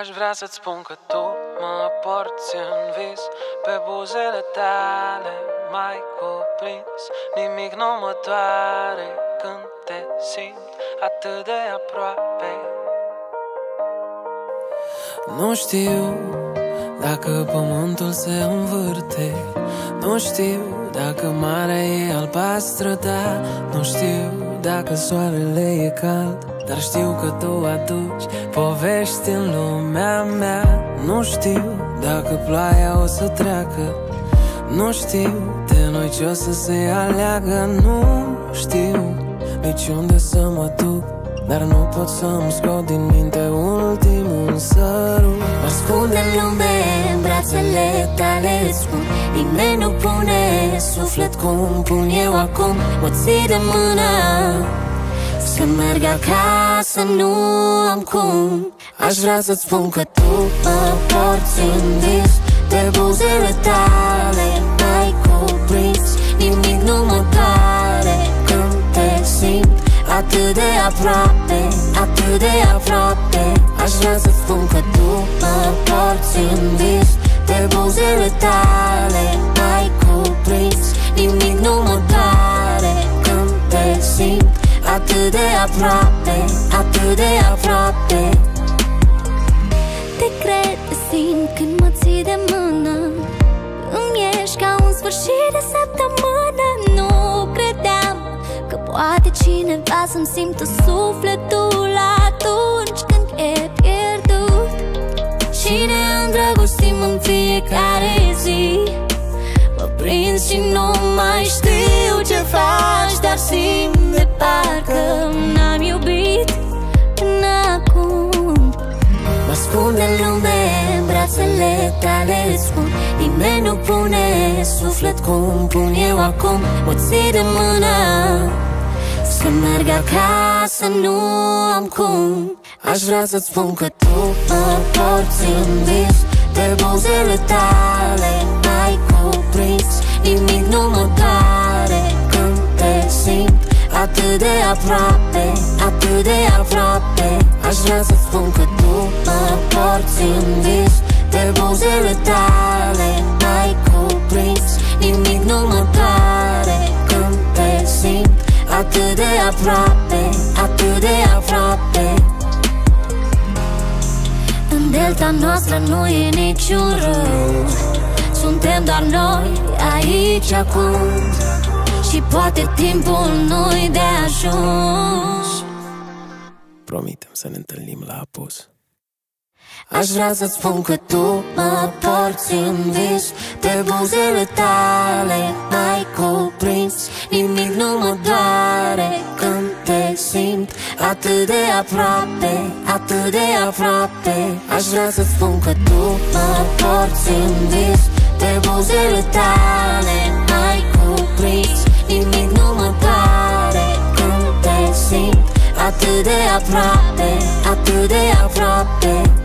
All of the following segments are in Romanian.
Aș vrea să-ți spun că tu mă porți în vis Pe buzele tale mai cuprins. Nimic nu mă doare când te simt atât de aproape. Nu știu dacă pământul se învârte. Nu știu dacă marea e albastră, da Nu știu dacă soarele e cald dar știu că tu aduci povești în lumea mea. Nu știu dacă ploaia o să treacă Nu știu de noi ce o să se aleagă Nu știu nici unde să mă duc dar nu pot să-mi scot din minte ultimul sărut. Mă ascunde în lume în brațele tale spun Nimeni nu pune suflet cum pun eu acum. Mă ții de mână să merg acasă, nu am cum. Aș vrea să-ți spun că tu mă porți în vis De buzele tale mai cuprins Nimic nu mă doare când te simt Atât de aproape, atât de aproape. Aș vrea să-ți spun că tu mă porți în vis De buzele tale. Mai cuprins Nimic nu mă doare. Când te simt Atât de aproape, atât de aproape. Te cred, te simt când mă ții de mână. Îmi ești ca un sfârșit de săptămână. Nu credeam că poate cineva să-mi simtă sufletul Atunci când e pierdut. Și ne îndrăgostim în fiecare zi. Mă prins și nu mai știu ce faci Dar simt de parcă n-am iubit până acum. Mă ascund în lume, în brațele tale spun Nimeni nu pune suflet cum pun eu acum. Mă ții de mână să merg acasă, nu am cum Aș vrea să-ți spun că tu mă porți în vis De buzele tale mai cuprins Nimic nu mă doare când te simt. Atât de aproape, atât de aproape. Aș vrea să spun că tu mă porți în vis De buzele tale mai cuprins Nimic nu mă doare când te simt. Atât de aproape, atât de aproape. În delta noastră nu e niciun rău. Suntem doar noi aici acum. Și poate timpul nu-i de ajuns. Promitem să ne întâlnim la apus Aș vrea să-ți spun că tu mă porți în vis De buzele tale mai cuprins Nimic nu mă doare când te simt Atât de aproape, atât de aproape. Aș vrea să-ți spun că tu mă porți în vis De buzele tale mai cuprins Nimic nu mă doare când te simt Atât de aproape, atât de aproape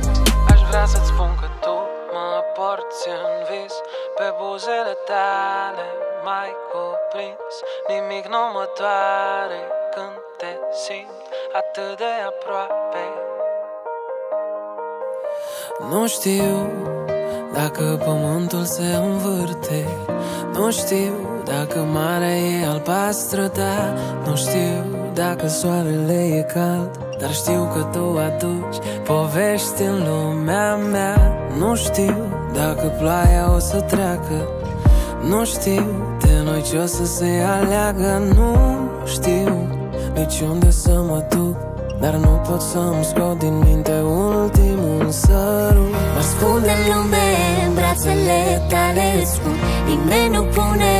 mă porți în vis Pe buzele tale mai cuprins. Nimic nu mă doare când te simt atât de aproape. Nu știu dacă pământul se învârte Nu știu dacă marea e albastră, da Nu știu dacă soarele e cald. Dar știu că tu aduci povești în lumea mea. Nu știu dacă ploaia o să treacă. Nu știu de noi ce o să se aleagă. Nu știu nici unde să mă duc dar nu pot să-mi scot din minte ultimul sărut. Mă ascund în lume, în brațele tale spun. Nimeni nu pune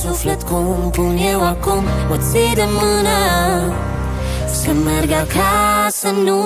suflet cum pun eu acum. Mă ții de mână. Să merg acasă, nu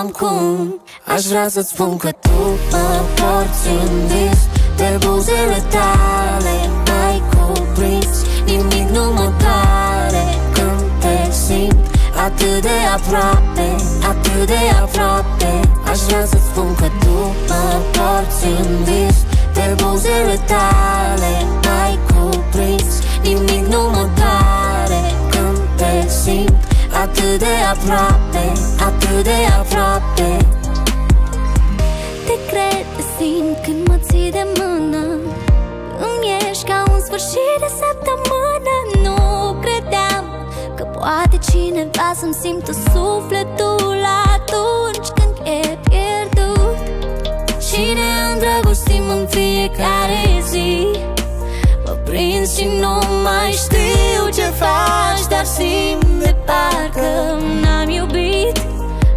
am cum. Aș vrea să-ți spun că tu mă porți în vis De buzele tale mai cuprins. Nimic nu mă doare când te simt Atât de aproape, atât de aproape Aș vrea să spun că tu mă porți în vis De buzele tale mai cuprins Nimic nu mă doare când te simt Atât de aproape, atât de aproape. Simt când mă ții de mână Îmi ești ca un sfârșit de săptămână. Nu credeam că poate cineva să-mi simtă sufletul Atunci când e pierdut Și ne îndrăgostim în fiecare zi? Mă prind și nu mai știu ce faci Dar simt de parcă n-am iubit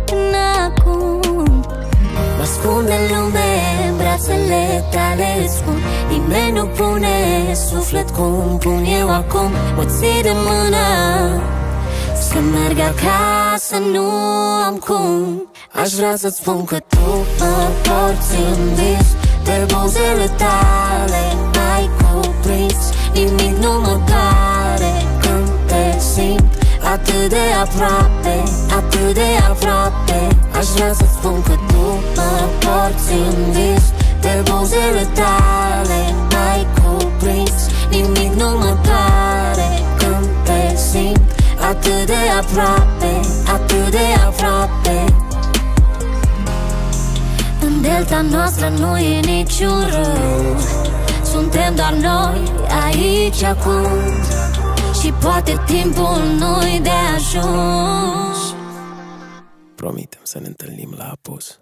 până acum. Mă ascund în lume, în brațele tale spun Nimeni nu pune suflet cum pun eu acum. Mă ții de mână Să merg acasă, nu am cum. Aș vrea să-ți spun că tu mă porți în vis. De buzele tale ai cuprins Nimic nu mă doare. Când te simt Atât de aproape, atât de aproape Aș vrea să spun că tu mă porți în vis. De buzele tale ai cuprins Nimic nu mă doare. când te simt Atât de aproape, atât de aproape. În delta noastră nu e niciun râu. Suntem doar noi aici acum. Și poate timpul nu-i de ajuns. Promitem să ne întâlnim la apus.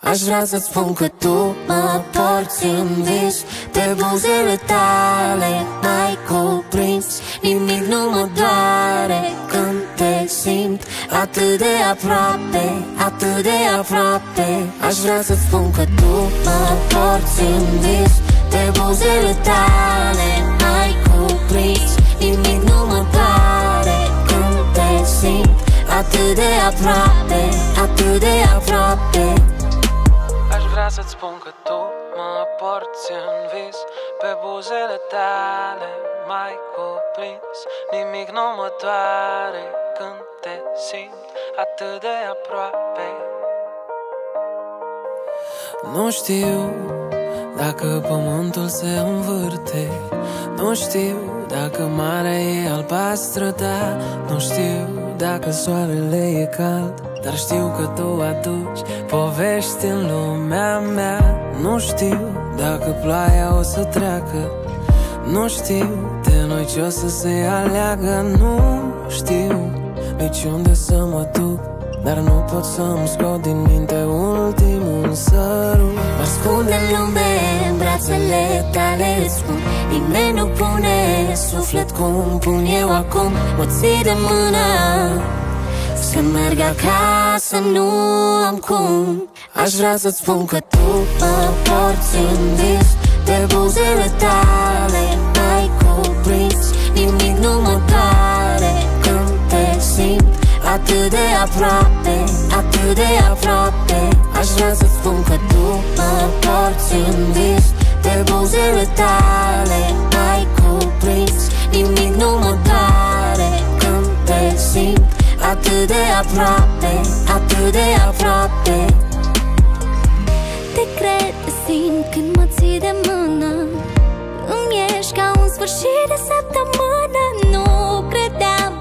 Aș vrea să-ți spun că tu mă porți în vis. De buzele tale mai cuprins Nimic nu mă doare când te simt Atât de aproape, atât de aproape. Aș vrea să-ți spun că tu mă porți în vis De buzele tale mai cuprins Nimic nu mă doare când te simt Atât de aproape, atât de aproape. Aș vrea să-ți spun că tu mă porți în vis Pe buzele tale mai cuprins Nimic nu mă doare când te simt atât de aproape. Nu știu dacă pământul se învârte Nu știu dacă marea e albastră, da Nu știu dacă soarele e cald Dar știu că tu aduci povești în lumea mea. Nu știu dacă ploaia o să treacă. Nu știu de noi ce o să se aleagă. Nu știu nici unde să mă duc Dar nu pot să-mi scot din minte ultimul sărut. Mă ascund în lume, în brațele tale spun Nimeni nu pune suflet cum pun eu acum. Mă ții de mână Să merg acasă, nu am cum. Aș vrea să-ți spun că tu mă porți în vis De buzele tale ai cuprins Nimic nu mă doare când te simt Atât de aproape, atât de aproape. Aș vrea să spun că tu mă porți în vis De buzele tale ai cuprins Nimic nu mă doare când te simt Atât de aproape, atât de aproape. Te cred, te simt când mă ții de mână. Îmi ești ca un sfârșit de săptămână. Nu credeam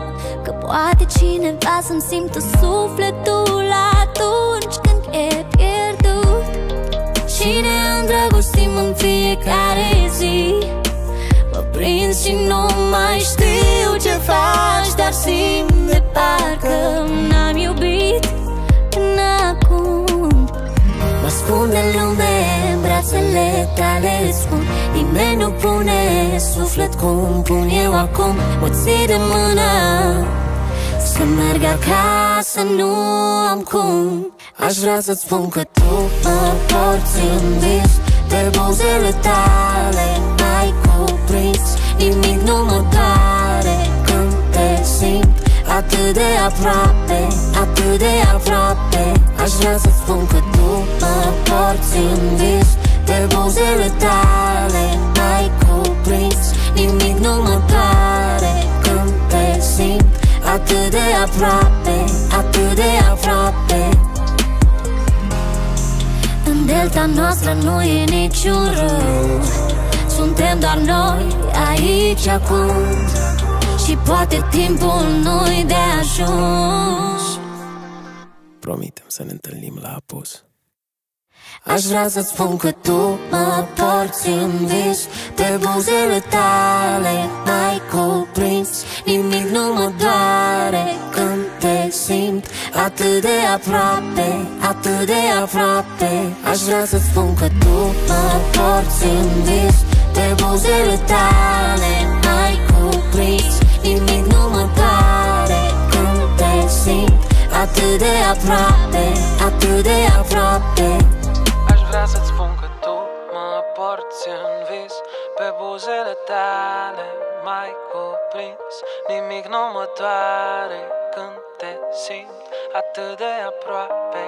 că poate cineva să-mi simtă sufletul Atunci când e pierdut. Și ne îndrăgostim în fiecare zi. Mă prind și nu mai știu ce faci Dar simt de parcă N-am iubit până acum. Mă ascund în lume, în brațele tale spun Nimeni nu pune suflet cum pun eu acum. Mă ții de mână Să merg acasă, nu am cum. Aș vrea să-ți spun că tu mă porți în vis De buzele tale ai cuprins Nimic nu mă doare. când te simt Atât de aproape, atât de aproape. Aș vrea să spun că tu mă porți în vis De buzele tale. Ai cuprins Nimic nu mă doare când te simt Atât de aproape, atât de aproape. În delta noastră nu e niciun râu Suntem doar noi aici acum Și poate timpul nu-i de ajuns. Promitem să ne întâlnim la apus. Aș vrea să-ți spun că tu mă porți în vis. Pe buzele tale mai cuprins Nimic nu mă doare când te simt Atât de aproape, atât de aproape. Aș vrea să-ți spun că tu mă porți în vis. Pe buzele tale mai cuprins Nimic nu mă doare când te simt Atât de aproape, atât de aproape. Vrea să-ți spun că tu mă porți în vis Pe buzele tale mai cuprins. Nimic nu mă doare când te simt atât de aproape.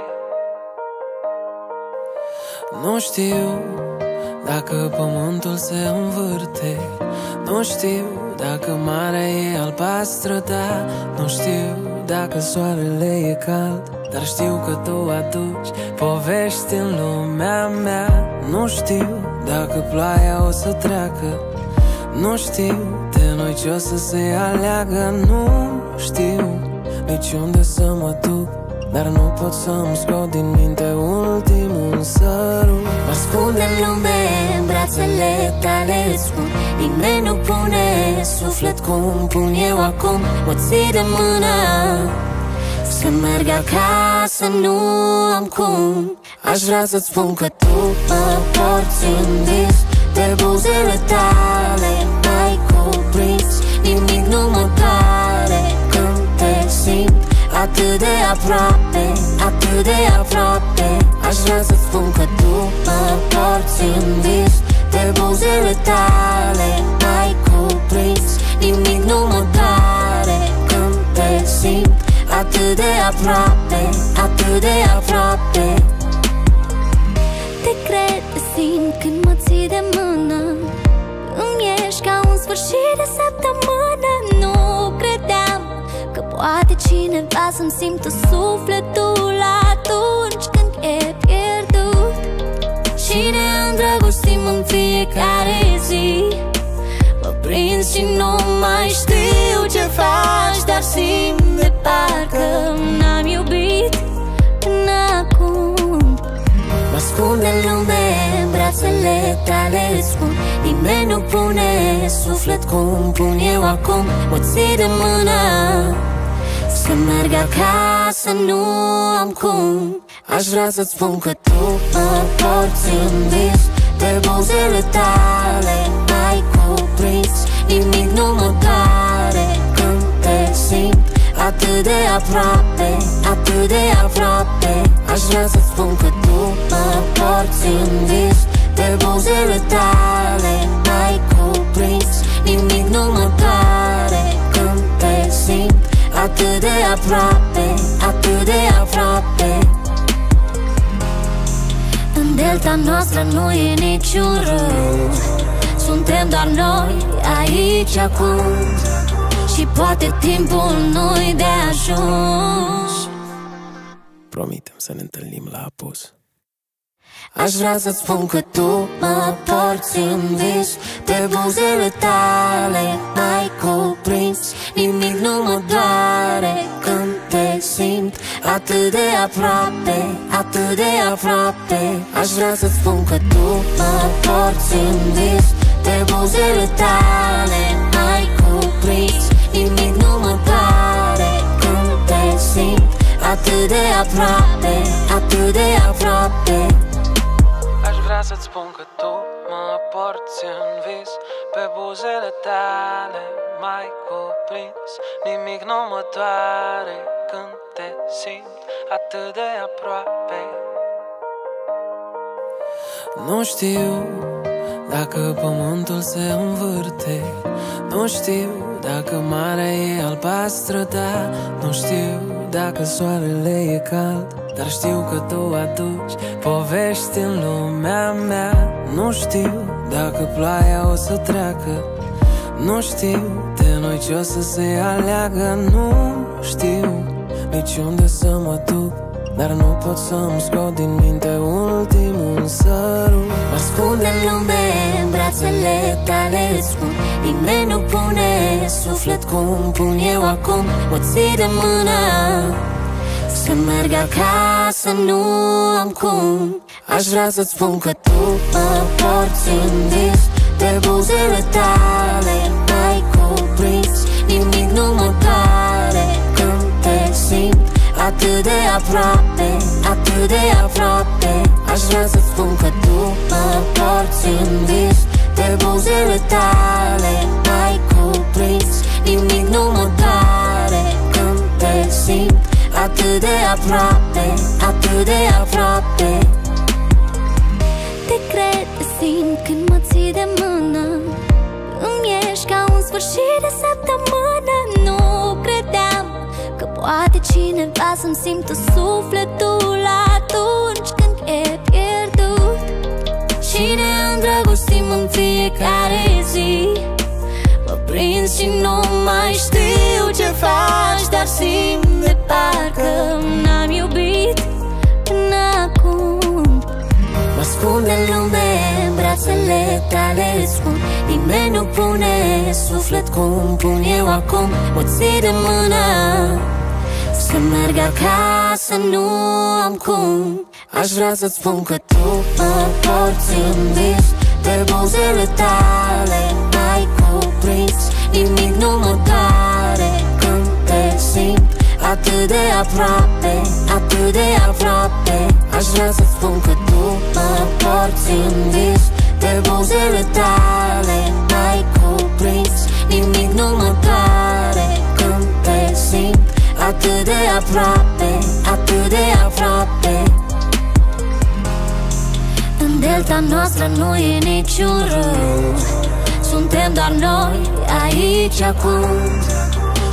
Nu știu dacă pământul se învârte Nu știu dacă marea e albastră, da Nu știu dacă soarele e cald. Dar știu că tu aduci povești în lumea mea. Nu știu dacă ploaia o să treacă. Nu știu de noi ce o să se aleagă. Nu știu nici unde să mă duc dar nu pot să-mi scot din minte ultimul sărut Mă ascunde în lume în brațele tale spun. Nimeni nu pune suflet cum pun eu acum. Mă ții de mână să merg acasă, nu am cum. Aș vrea să-ți spun că tu mă porți în vis De buzele tale mai cuprins. Nimic nu mă doare când te simt Atât de aproape, atât de aproape Aș vrea să-ți spun că tu mă porți în vis De buzele tale mai cuprins. Nimic nu mă doare când te simt Atât de aproape, atât de aproape. Te cred, te simt când mă ții de mână. Îmi ești ca un sfârșit de săptămână. Nu credeam că poate cineva să-mi simtă sufletul Atunci când e pierdut. Și ne îndrăgostim în fiecare zi? Mă prins și nu mai știu ce faci Dar simt de parcă n-am iubit până acum. Mă ascund în lume, în brațele tale spun Nimeni nu pune suflet cum pun eu acum. Mă ții de mână să merg acasă, nu am cum. Aș vrea să-ți spun că tu mă porți în vis Pe buzele tale mai cuprins Nimic nu mă doare când te simt Atât de aproape, atât de aproape. Aș vrea să spun că tu mă porți în vis Pe buzele tale mai cuprins Nimic nu mă doare aproape, atât de aproape. În delta noastră nu e niciun rău. Suntem doar noi aici acum. Și poate timpul nu-i de ajuns. Promitem să ne întâlnim la apus Aș vrea să-ți spun că tu mă porți în vis. Pe buzele tale mai cuprins Nimic nu mă doare când te simt Atât de aproape, atât de aproape. Aș vrea să-ți spun că tu mă porți în vis. Pe buzele tale mai cuprins Nimic nu mă doare când te simt Atât de aproape, atât de aproape. Aș vrea să-ți spun că tu mă porți în vis. Pe buzele tale mai cuprins Nimic nu mă doare când te simt atât de aproape. Nu știu dacă pământul se învârte Nu știu dacă marea e albastră, da Nu știu dacă soarele e cald. Dar știu că tu aduci povești în lumea mea. Nu știu dacă ploaia o să treacă. Nu știu de noi ce o să se aleagă. Nu știu nici unde să mă duc dar nu pot să-mi scot din minte ultimul sărut Mă ascund în lume, în brațele tale spun. Nimeni nu pune suflet cum pun eu acum. Mă ții de mână să Să merg acasă, nu am cum. Aș vrea să-ți spun că tu mă porți în vis De buzele tale ai cuprins Nimic nu mă doare. când te simt Atât de aproape, atât de aproape. Aș vrea să-ți spun că tu mă porți în vis De buzele tale ai cuprins. Nimic nu mă doare când te simt Atât de aproape, atât de aproape. Te cred, te simt când mă ții de mână. Îmi ești ca un sfârșit de săptămână. Nu credeam că poate cineva să-mi simtă sufletul Atunci când e pierdut. Și ne îndrăgostim în fiecare zi? Mă prind și nu mai știu ce faci Dar simt de parcă n-am iubit până acum. Mă ascund în lume, în brațele tale spun Nimeni nu pune suflet cum pun eu acum. Mă ții de mână Să merg acasă, nu am cum. Aș vrea să-ți spun că tu mă porți în vis De buzele tale ai cuprins Nimic nu mă doare. Când te simt Atât de aproape, atât de aproape. Aș vrea să spun că tu mă porți în vis De buzele tale ai cuprins Nimic nu mă doare. Când te simt Atât de aproape, atât de aproape. În delta noastră nu e niciun rău. Suntem doar noi aici acum.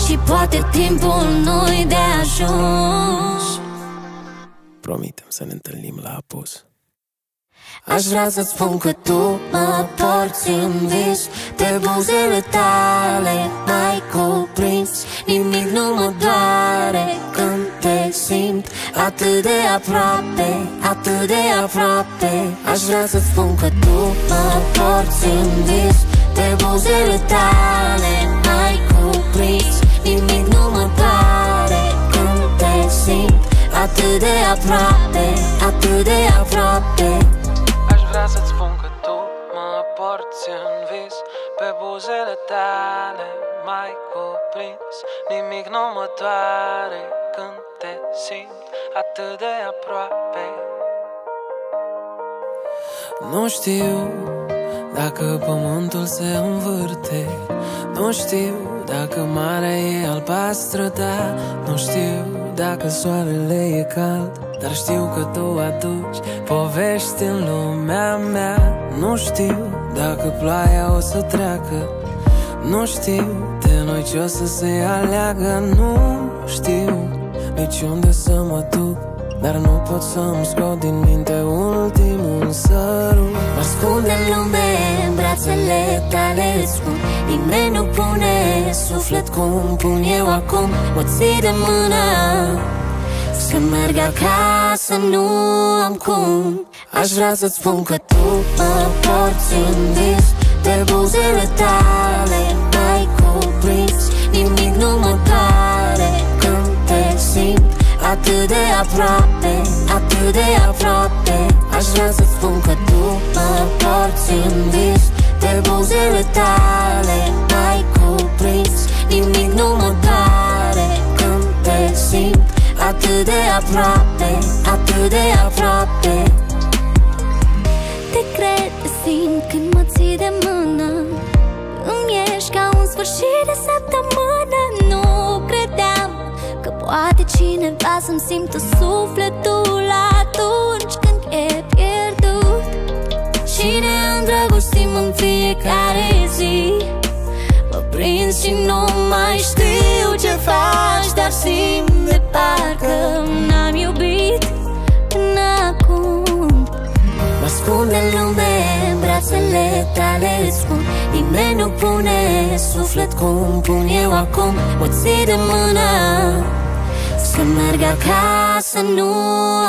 Și poate timpul nu-i de ajuns. Promitem să ne întâlnim la apus Aș vrea să-ți spun că tu mă porți în vis. De buzele tale mai cuprins Nimic nu mă doare când te simt Atât de aproape, atât de aproape. Aș vrea să-ți spun că tu mă porți în vis. De buzele tale mai cuprins Nimic nu mă doare când te simt Atât de aproape, atât de aproape mă porți în vis Pe buzele tale mai cuprins. Nimic nu mă doare când te simt atât de aproape. Nu știu dacă pământul se învârte. Nu știu dacă marea e albastră, da Nu știu dacă soarele e cald. Dar știu că tu aduci povești în lumea mea. Nu știu dacă ploaia o să treacă Nu știu de noi ce o să se aleagă Nu știu nici unde să mă duc Dar nu pot să-mi scot din minte ultimul sărut. Mă ascund în lume, în brațele tale îți spun Nimeni nu pune suflet cum pun eu acum. Mă ții de mână Să merg acasă, nu am cum. Aș vrea să-ți spun că tu mă porți în vis De buzele tale ai cuprins Nimic nu mă doare când te simt. Atât de aproape, atât de aproape. Aș vrea să spun că tu mă porți în vis De buzele tale ai cuprins Nimic nu mă doare când te simt Atât de aproape, atât de aproape. Te cred, te simt când mă ții de mână. Îmi ești ca un sfârșit de săptămână. Nu credeam că poate cineva să-mi simtă sufletul Atunci când e pierdut. Și ne îndrăgostim în fiecare zi. Mă prind și nu mai știu. ce faci Dar simt de parcă N-am iubit până acum. Mă ascund în lume, în brațele tale îți spun Nimeni nu pune suflet cum pun eu acum. Mă ții de mână Să merg acasă, nu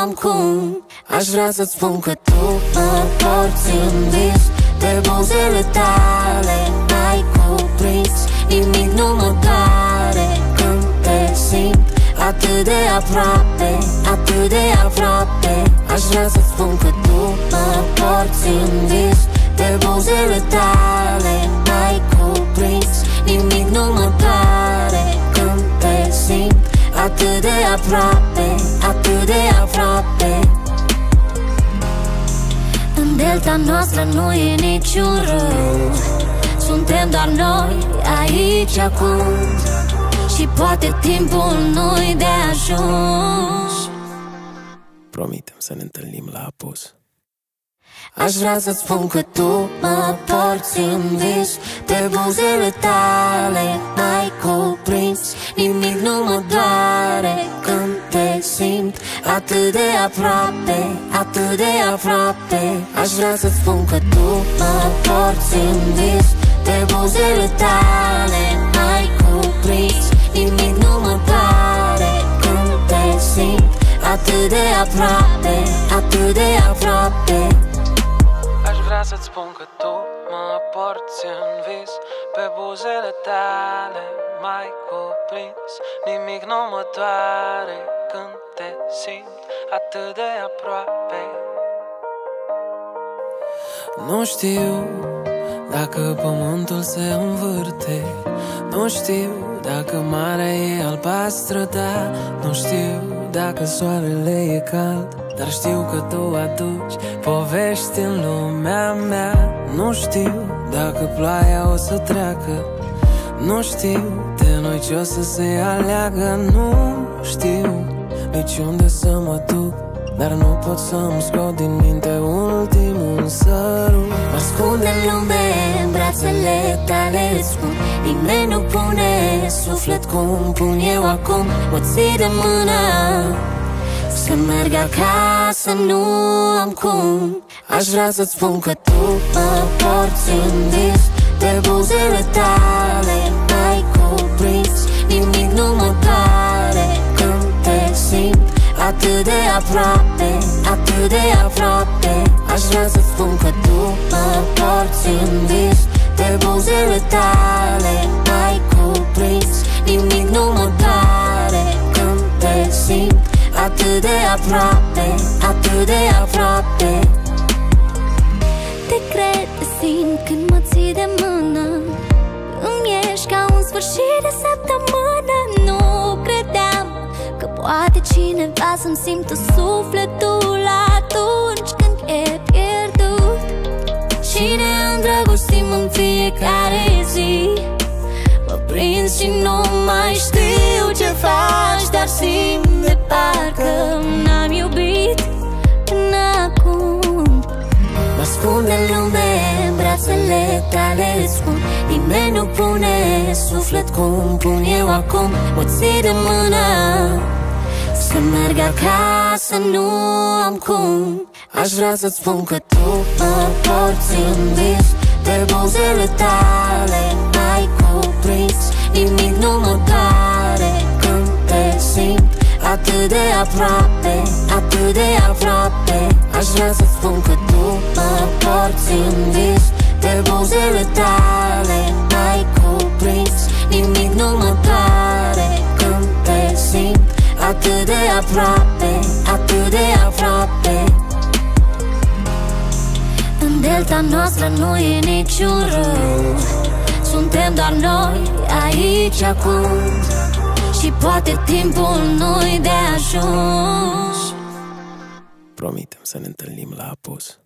am cum. Aș vrea să-ți spun că tu mă porți în vis De buzele tale ai cuprins Nimic nu mă doare. când te simt Atât de aproape, atât de aproape. Aș vrea să spun că tu mă porți în vis Pe buzele tale mai cuprins Nimic nu mă doare. Când te simt Atât de aproape, atât de aproape. În delta noastră nu e niciun rău. Suntem doar noi aici acum și poate timpul nu-i de ajuns. Promitem să ne întâlnim la apus. Aș vrea să-ți spun că tu mă porți în vis. Pe buzele tale mai cuprins. Nimic nu mă doare când te simt Atât de aproape, atât de aproape. Aș vrea să-ți spun că tu mă porți în vis. Pe buzele tale mai cuprins Nimic nu mă doare când te simt Atât de aproape, atât de aproape. Aș vrea să-ți spun că tu mă porți în vis Pe buzele tale mai cuprins. Nimic nu mă doare când te simt Atât de aproape. Nu știu dacă pământul se învârte Nu știu dacă marea e albastră, da Nu știu dacă soarele e cald. Dar știu că tu aduci povești în lumea mea. Nu știu dacă ploaia o să treacă. Nu știu de noi ce o să se aleagă. Nu știu nici unde să mă duc dar nu pot să-mi scot din minte ultimul sărut. Mă ascund în lume, în brațele tale îți spun Nimeni nu pune suflet cum pun eu acum. Mă ții de mână să merg acasă, nu am cum. Aș vrea să-ți spun că tu mă porți în vis De buzele tale mai cuprins Nimic nu mă doare. când te simt Atât de aproape, atât de aproape. Aș vrea să spun că tu mă porți în vis Pe buzele tale mai cuprins. Nimic nu mă doare când te simt Atât de aproape, atât de aproape. Te cred, te simt când mă ții de mână. Îmi ești ca un sfârșit de săptămână Nu credeam Că poate cineva să-mi simtă sufletul atunci când e pierdut. Și ne îndrăgostim în fiecare zi? Mă prind și nu mai știu ce faci Dar simt de parcă n-am iubit până acum. Mă ascund în lume, în brațele tale îți spun Nimeni nu pune suflet cum pun eu acum. Mă ții de mână să merg acasă, nu am cum. Aș vrea să-ți spun că tu mă porți în vis Pe buzele tale. Mai cuprins Nimic nu mă doare când te simt Atât de aproape, atât de aproape. Aș vrea să spun că tu mă porți în vis Pe buzele tale. Mai cuprins Nimic nu mă doare când te simt Atât de aproape, atât de aproape. În delta noastră nu e niciun rău. Suntem doar noi aici acum. Și poate timpul nu-i de ajuns. Promitem să ne întâlnim la apus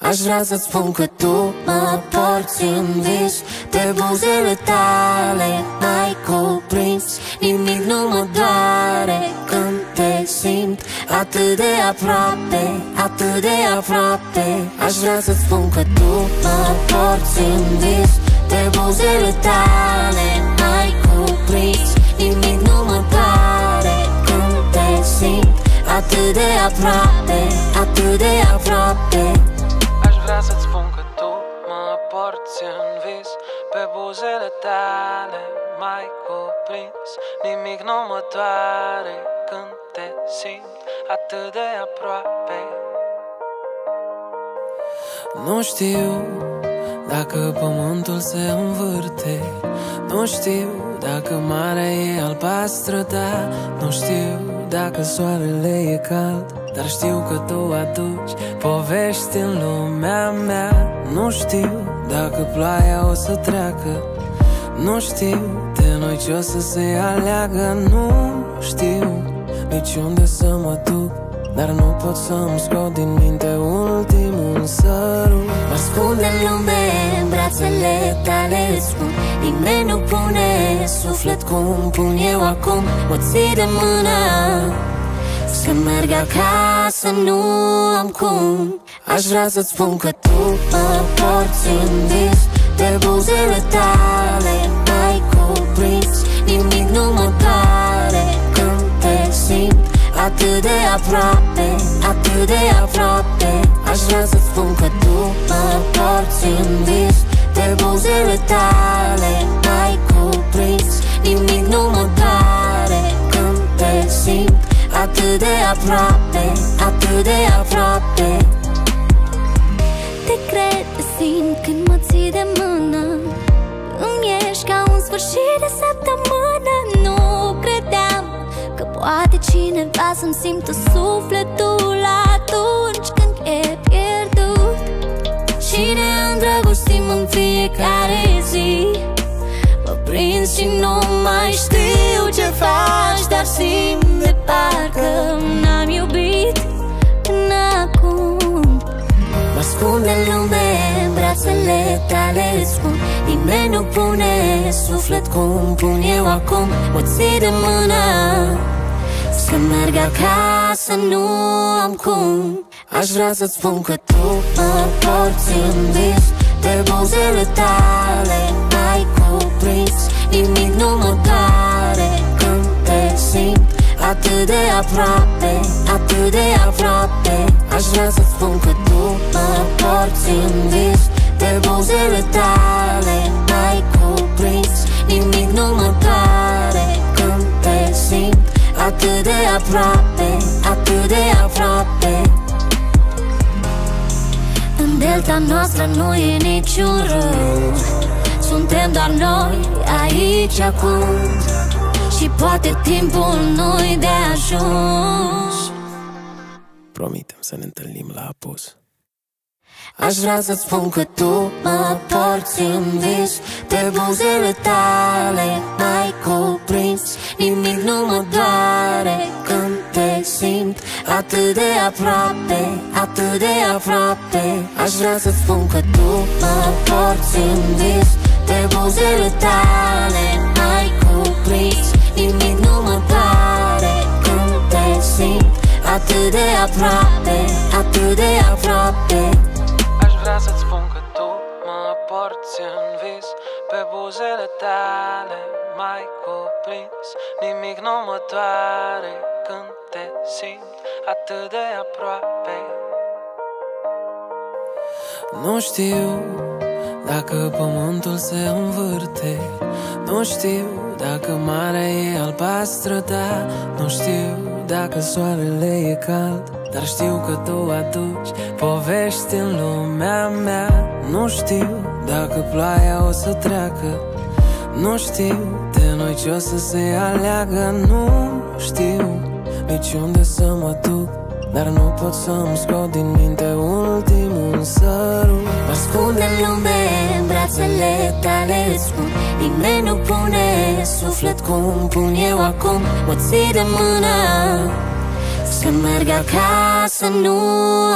Aș vrea să-ți spun că tu mă porți în vis Pe buzele tale mai cuprins Nimic nu mă doare când te simt Atât de aproape, atât de aproape. Aș vrea să-ți spun că tu mă porți în vis Pe buzele tale mai cuprins Nimic nu mă doare când te simt Atât de aproape, atât de aproape vrea să-ți spun că tu mă porți în vis. Pe buzele tale mai cuprins Nimic nu mă doare când te simt atât de aproape. Nu știu dacă pământul se învârte. Nu știu dacă marea e albastră, da Nu știu dacă soarele e cald Dar știu că tu aduci povești în lumea mea. Nu știu dacă ploaia o să treacă. Nu știu de noi ce o să se aleagă. Nu știu nici unde să mă duc dar nu pot să-mi scot din minte ultimul sărut. Mă ascund în lume, în brațele tale spun Nimeni nu pune suflet cum pun eu acum. Mă ții de mână să merg acasă, nu am cum. Aș vrea să-ți spun că tu mă porți în vis De buzele tale mai cuprins Nimic nu mă tare când te simt Atât de aproape, atât de aproape. Aș vrea să spun că tu mă porți în vis De buzele tale mai cuprins Nimic nu mă doare când te simt Atât de aproape, atât de aproape. Te cred, te simt când mă ții de mână. Îmi ești ca un sfârșit de săptămână. Nu credeam Că poate cineva să-mi simtă sufletul atunci când e pierdut. Și ne îndrăgostim în fiecare zi. Mă prind și nu mai știu. ce faci Dar simt de parcă n-am iubit până acum. Mă ascund în lume, în brațele tale spun Nimeni nu pune suflet cum pun eu acum. Mă ții de mână Să merg acasă, nu am cum. Aș vrea să-ți spun că tu mă porți în vis De buzele tale mai cuprins Nimic nu mă doare. când te simt Atât de aproape, atât de aproape. Aș vrea să spun că tu mă porți în vis De buzele tale mai cuprins Nimic nu mă doare. Când te simt Atât de aproape, atât de aproape. În delta noastră nu e niciun rău. Suntem doar noi aici acum Și poate timpul nu-i de ajuns. Promitem să ne întâlnim la apus. Aș vrea să-ți spun că tu mă porți în vis. De buzele tale mai cuprins Nimic nu mă doare când te simt Atât de aproape, atât de aproape. Aș vrea să-ți spun că tu mă porți în vis. De buzele tale mai cuprins Nimic nu mă doare când te simt? Atât de aproape, atât de aproape. Aș vrea să-ți spun că tu mă porți în vis. Pe buzele tale mai cuprins. Nimic nu mă doare când te simt atât de aproape. Nu știu dacă pământul se învârte Nu știu dacă marea e albastră, da Nu știu dacă soarele e cald. Dar știu că tu aduci povești în lumea mea. Nu știu dacă ploaia o să treacă. Nu știu de noi ce o să se aleagă. Nu știu nici unde să mă duc dar nu pot să-mi scot din minte ultimul sărut. Mă ascund în lume, în brațele tale spun Nimeni nu pune suflet cum pun eu acum. Mă ții de mână Să merg acasă, nu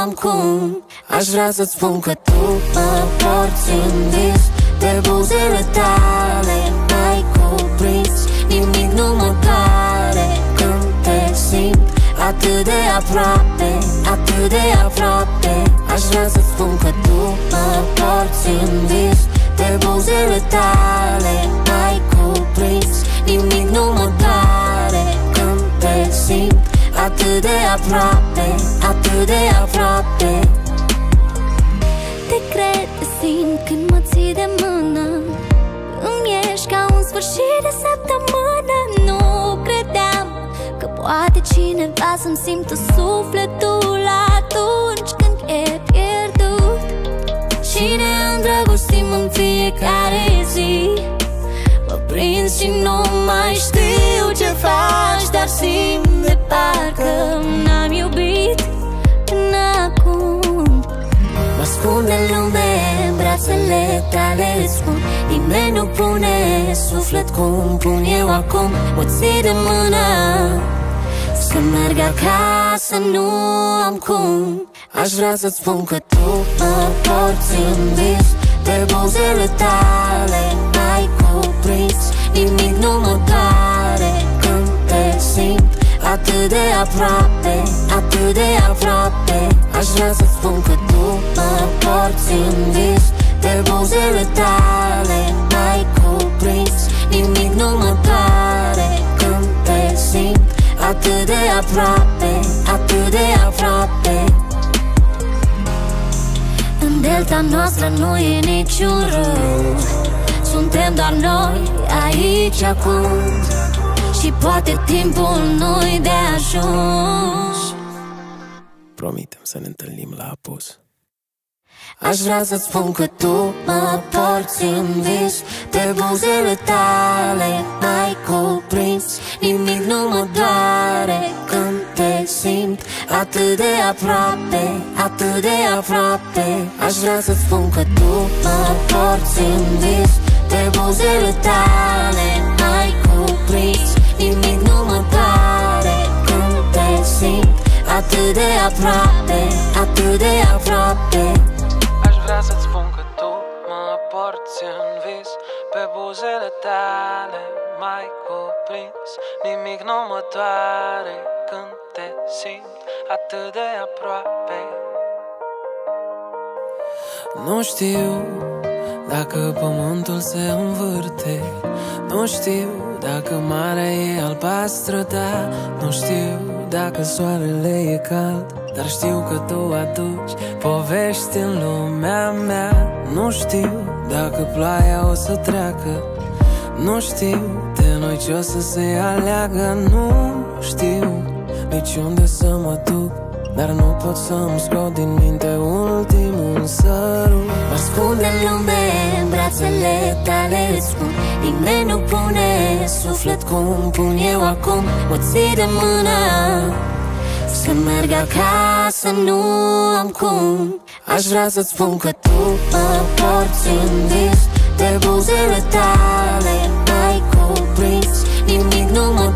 am cum. Aș vrea să-ți spun că tu mă porți în vis De buzele tale mai cuprins Nimic nu mă Atât de aproape, atât de aproape. Aș vrea să spun că tu mă porți în vis. De buzele tale mai cuprins Nimic nu mă doare. Când te simt Atât de aproape, atât de aproape. Te cred, te simt când mă ții de mână. Îmi ești ca un sfârșit de săptămână. Nu credeam că Poate cineva să-mi simtă sufletul atunci când e pierdut. Și ne îndrăgostim în fiecare zi? Mă prins și nu mai știu ce faci Dar simt de parcă n-am iubit până acum. Mă ascund de lume în brațele tale spun Nimeni nu pune suflet cum pun eu acum. Mă ții de mână. Să merg acasă, nu am cum. Aș vrea să-ți spun că tu mă porți în vis De buzele tale ai cuprins. Nimic nu mă doare când te simt Atât de aproape, atât de aproape. Aș vrea să spun că tu mă porți în vis De buzele tale ai cuprins. Nimic nu mă doare când te simt Atât de aproape, atât de aproape. În delta noastră nu e niciun rău. Suntem doar noi aici acum. Și poate timpul nu-i de ajuns. Promitem să ne întâlnim la apus Aș vrea să-ți spun că tu mă porți în vis De buzele tale mai cuprins Nimic nu mă doare când te simt Atât de aproape, atât de aproape. Aș vrea să-ți spun că tu mă porți în vis De buzele tale mai cuprins Nimic nu mă doare când te simt Atât de aproape, atât de aproape porți în vis Pe buzele tale mai cuprins. Nimic nu mă doare când te simt atât de aproape. Nu știu dacă pământul se învârte. Nu știu dacă marea e albastră, da Nu știu dacă soarele e cald Dar știu că tu aduci povești în lumea mea. Nu știu dacă ploaia o să treacă Nu știu de noi ce o să se aleagă Nu știu nici unde să mă duc Dar nu pot să-mi scot din minte ultimul sărut. Mă ascund în lume, în brațele tale îți spun Nimeni nu pune suflet cum pun eu acum. Mă ții de mână Să merg acasă, nu am cum. Aș vrea să-ți spun că tu mă porți în vis De buzele tale ai cuprins Nimic nu mă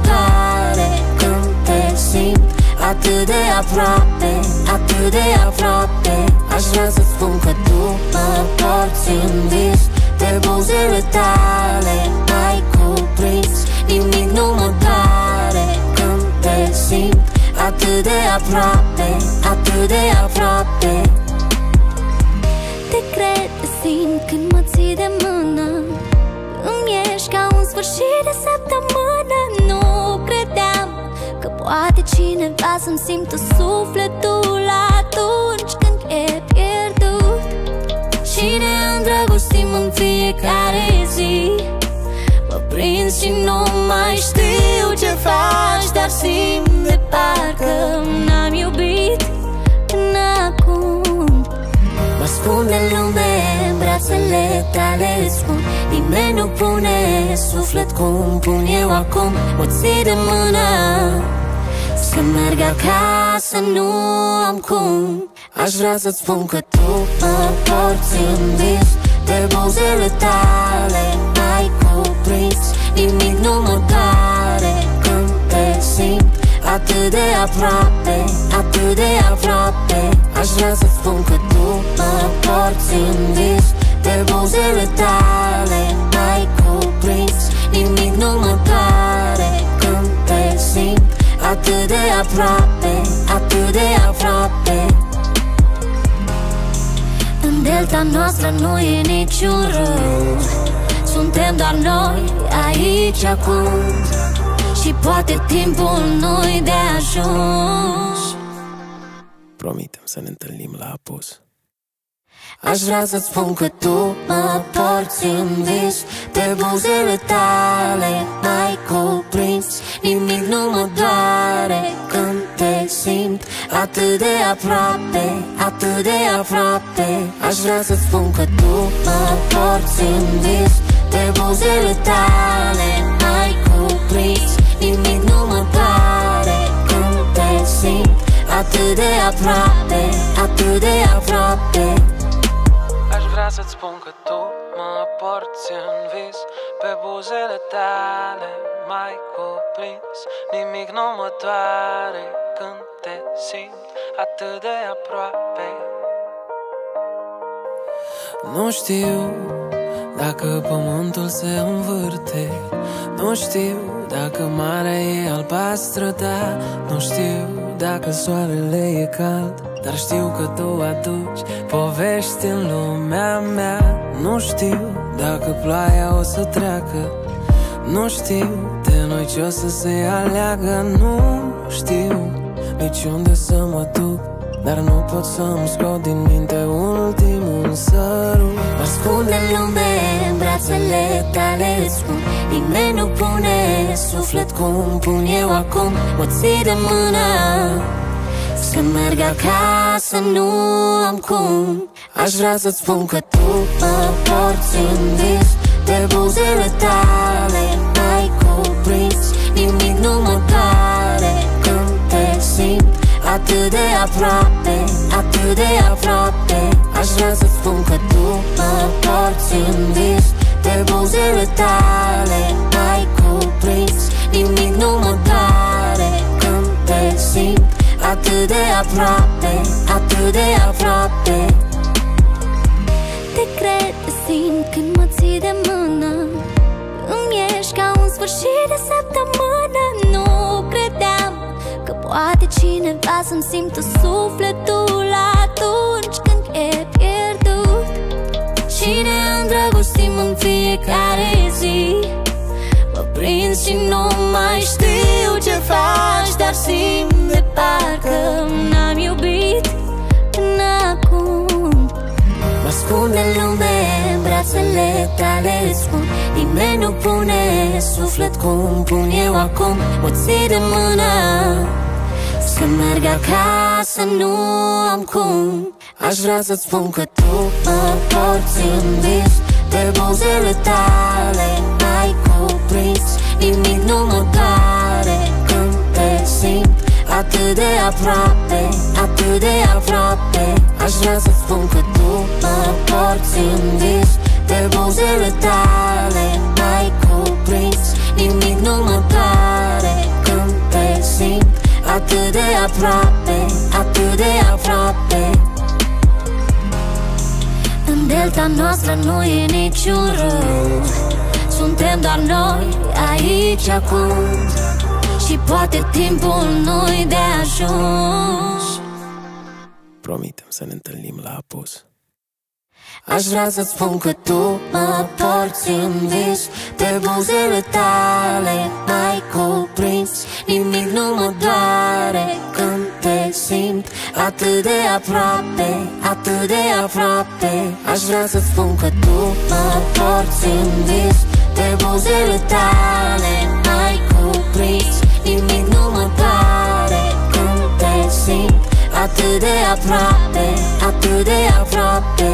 Atât de aproape, atât de aproape. Aș vrea să spun că tu mă porți în vis De buzele tale ai cuprins. Nimic nu mă doare când te simt Atât de aproape, atât de aproape. Te cred, te simt când mă ții de mână. Îmi ești ca un sfârșit de săptămână. Nu credeam că poate cineva să-mi simtă sufletul Atunci când e pierdut. Și ne îndrăgostim în fiecare zi? Mă prins și nu mai știu ce faci Dar simt de parcă N-am iubit până acum. Mă ascund în lume, în brațele tale spun Nimeni nu pune suflet cum pun eu acum. Mă ții de mână Să merg acasă, nu am cum. Aș vrea să-ți spun că tu mă porți în vis De buzele tale ai cuprins Nimic nu mă doare când te simt Atât de aproape, atât de aproape. Aș vrea să spun că tu mă porți în vis De buzele tale ai cuprins Nimic nu mă doare când te simt Atât de aproape, atât de aproape. În delta noastră nu e niciun rău. Suntem doar noi aici acum. Și poate timpul nu-i de ajuns. Promitem să ne întâlnim la apus Aș vrea să-ți spun că tu mă porți în vis De buzele tale mai cuprins Nimic nu mă doare când te simt Atât de aproape, atât de aproape. Aș vrea să-ți spun că tu mă porți în vis De buzele tale mai cuprins Nimic nu mă doare simt Atât de aproape, atât de aproape. Aș vrea să-ți spun că tu mă porți în vis. Pe buzele tale mai cuprins Nimic nu mă doare când te simt atât de aproape. Nu știu dacă pământul se învârte. Nu știu dacă marea e albastră, da Nu știu dacă soarele e cald Dar știu că tu aduci povești în lumea mea. Nu știu dacă ploaia o să treacă Nu știu de noi ce o să se aleagă. Nu știu nici unde să mă duc dar nu pot să-mi scot din minte ultimul sărut. Ascunde în lume în brațele tale spun Nimeni nu pune suflet cum pun eu acum. Mă ții de mână Să merg acasă, nu am cum. Aș vrea să-ți spun că tu mă porți în vis De buzele tale ai cuprins Nimic nu mă doare când te simt Atât de aproape, atât de aproape. Aș vrea să spun că tu mă porți în vis De buzele tale ai cuprins Nimic nu mă doare când te simt Atât de aproape, atât de aproape. Te cred, te simt când mă ții de mână. Îmi ești ca un sfârșit de săptămână. Nu credeam că poate cineva să-mi simtă sufletul Atunci când e pierdut. Și ne îndrăgostim în fiecare zi. Mă prind și nu mai știu ce faci Dar simt de parcă n-am iubit până acum. Mă ascunde în lume în brațele tale spun Nimeni nu pune suflet cum pun eu acum. Mă ții de mână Să merg acasă, nu am cum Aș vrea să-ți spun că tu mă porți în vis De buzele tale ai cuprins Nimic nu mă doare când te simt Atât de aproape, atât de aproape. Aș vrea să spun că tu mă porți în vis De buzele tale ai cuprins Nimic nu mă doare când te simt Atât de aproape, atât de aproape. În delta noastră nu e niciun râu Suntem doar noi aici acum. Și poate timpul nu-i de ajuns. Promitem să ne întâlnim la apus. Aș vrea să-ți spun că tu mă porți în vis. De buzele tale mai cuprins Nimic nu mă doare când te simt Atât de aproape, atât de aproape. Aș vrea să-ți spun că tu mă porți în vis De buzele tale mai cuprins Nimic nu mă doare când te simt. Atât de aproape, atât de aproape.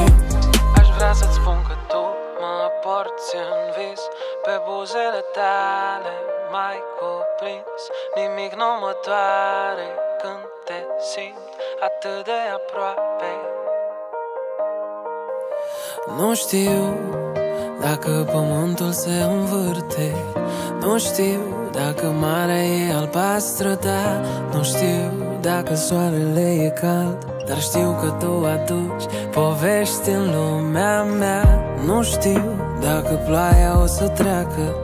Aș vrea să-ți spun că tu mă porți în vis. Pe buzele tale mai cuprins Nimic nu mă doare când te simt atât de aproape. Nu știu dacă pământul se învârte. Nu știu dacă marea e albastră, da Nu știu dacă soarele e cald. Dar știu că tu aduci povești în lumea mea. Nu știu dacă ploaia o să treacă.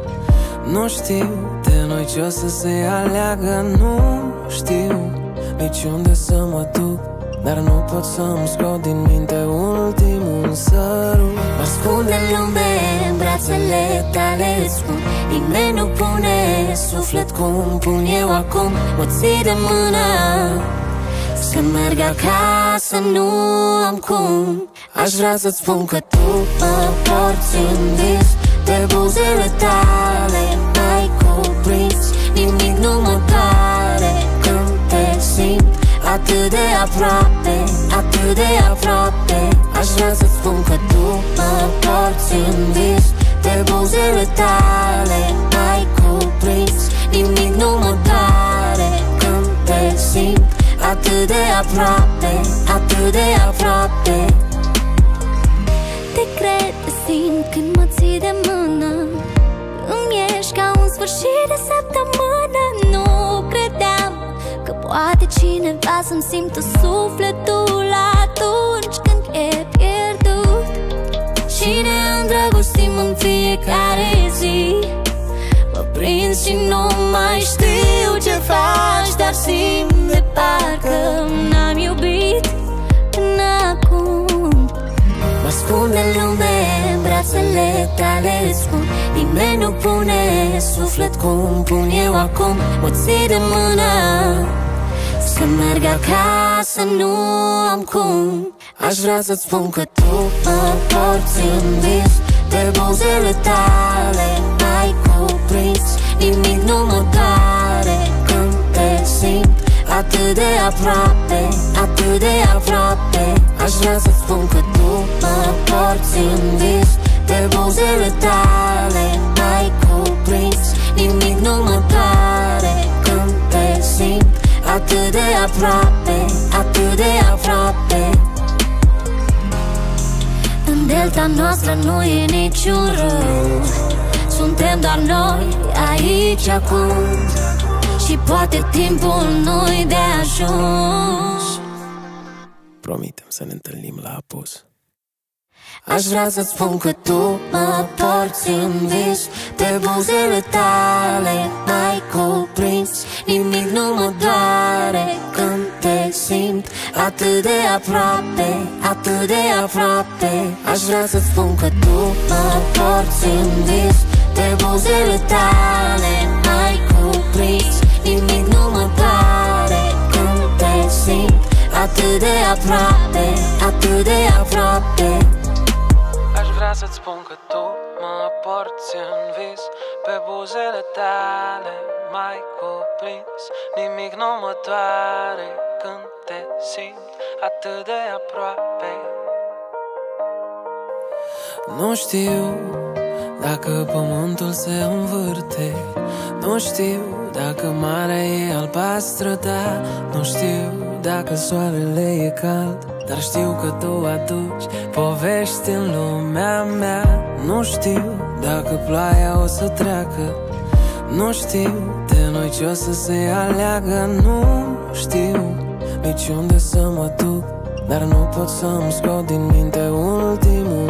Nu știu de noi ce o să se aleagă. Nu știu nici unde să mă duc? Dar nu pot să-mi scot din minte ultimul sărut. Mă ascunde în lume în brațele tale spun Nimeni nu pune suflet cum pun eu acum. Mă ții de mână Să merg acasă, nu am cum. Aș vrea să-ți spun că tu mă porți în vis De buzele tale ai cuprins Nimic nu mă Atât de aproape, atât de aproape. Aș vrea să spun că tu mă porți în vis De buzele tale ai cuprins. Nimic nu mă doare când te simt atât de aproape, atât de aproape. Te cred, te simt când mă ții de mână. Îmi ești ca un sfârșit de săptămână. Nu credeam că poate cineva să-mi simtă sufletul atunci când e pierdut. Și ne îndrăgostim în fiecare zi. Mă prind și nu mai știu ce faci Dar simt de parcă n-am iubit până acum. Mă ascund în lume, în brațele tale îți spun Nimeni nu pune suflet cum pun eu acum. Mă ții de mână Să merg acasă, nu am cum. Aș vrea să-ți spun că tu mă porți în vis De buzele tale mai cuprins Nimic nu mă doare. Când te simt Atât de aproape, atât de aproape Aș vrea să-ți spun că tu mă porți în vis De buzele tale mai cuprins Nimic nu mă doare. când te simt Atât de aproape, atât de aproape. În delta noastră nu e niciun rău. Suntem doar noi aici acum. Și poate timpul nu-i de ajuns. Promitem să ne întâlnim la apus. Aș vrea să-ți spun că tu mă porți în vis. De buzele tale mai cuprins Nimic nu mă doare când te simt Atât de aproape, atât de aproape. Aș vrea să-ți spun că tu mă porți în vis De buzele tale mai cuprins Nimic nu mă doare când te simt Atât de aproape, atât de aproape. Aș vrea să-ți spun că tu mă porți în vis Pe buzele tale mai cuprins. Nimic nu mă doare când te simt atât de aproape. Nu știu dacă pământul se învârte Nu știu dacă marea e albastră, da Nu știu dacă soarele e cald. Dar știu că tu aduci povești în lumea mea. Nu știu dacă ploaia o să treacă. Nu știu de noi ce o să se aleagă. Nu știu nici unde să mă duc Dar nu pot să-mi scot din minte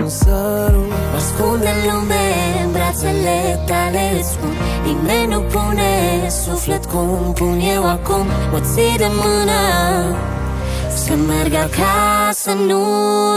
ultimul sărut Mă ascund în lume, în brațele tale îți spun Nimeni nu pune suflet cum pun eu acum. Mă ții de mână Să merg acasă, nu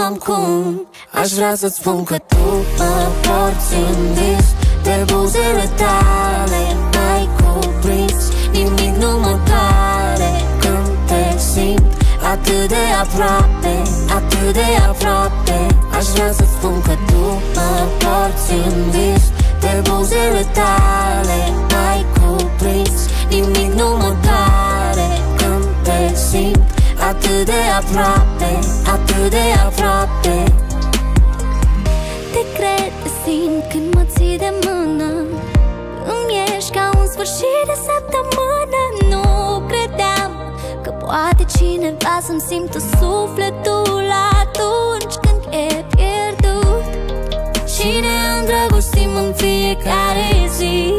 am cum. Aș vrea să-ți spun că tu mă porți în vis De buzele tale mai cuprins. Nimic nu mă doare când te simt Atât de aproape, atât de aproape Aș vrea să spun că tu mă porți în vis De buzele tale mai cuprins Nimic nu mă doare când te simt Atât de aproape, atât de aproape. Te cred, te simt când mă ții de mână. Îmi ești ca un sfârșit de săptămână. Nu credeam că poate cineva să-mi simtă sufletul atunci când e fiecare zi.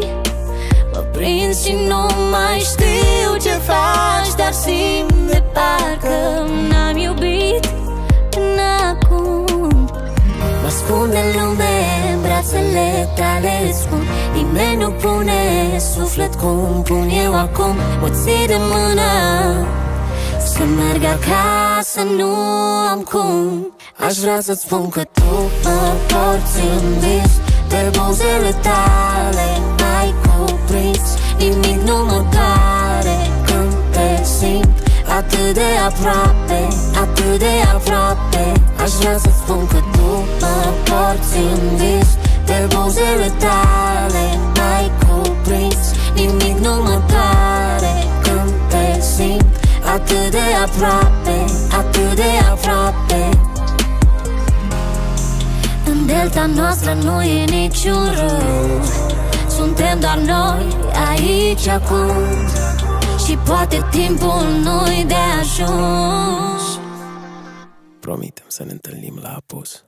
Mă prind și nu mai știu ce faci Dar simt de parcă N-am iubit până acum. Mă ascund în lume, în brațele tale îți spun Nimeni nu pune suflet cum pun eu acum. Mă ții de mână Să merg acasă, nu am cum. Aș vrea să-ți spun că tu mă porți în vis De buzele tale mai cuprins Nimic nu mă doare când te simt Atât de aproape, atât de aproape Aș vrea să spun că tu mă porți în vis De buzele tale mai cuprins Nimic nu mă doare când te simt Atât de aproape, atât de aproape În delta noastră nu e niciun rău. Suntem doar noi aici acum. Și Și poate timpul nu de ajuns. Promitem să ne întâlnim la apus.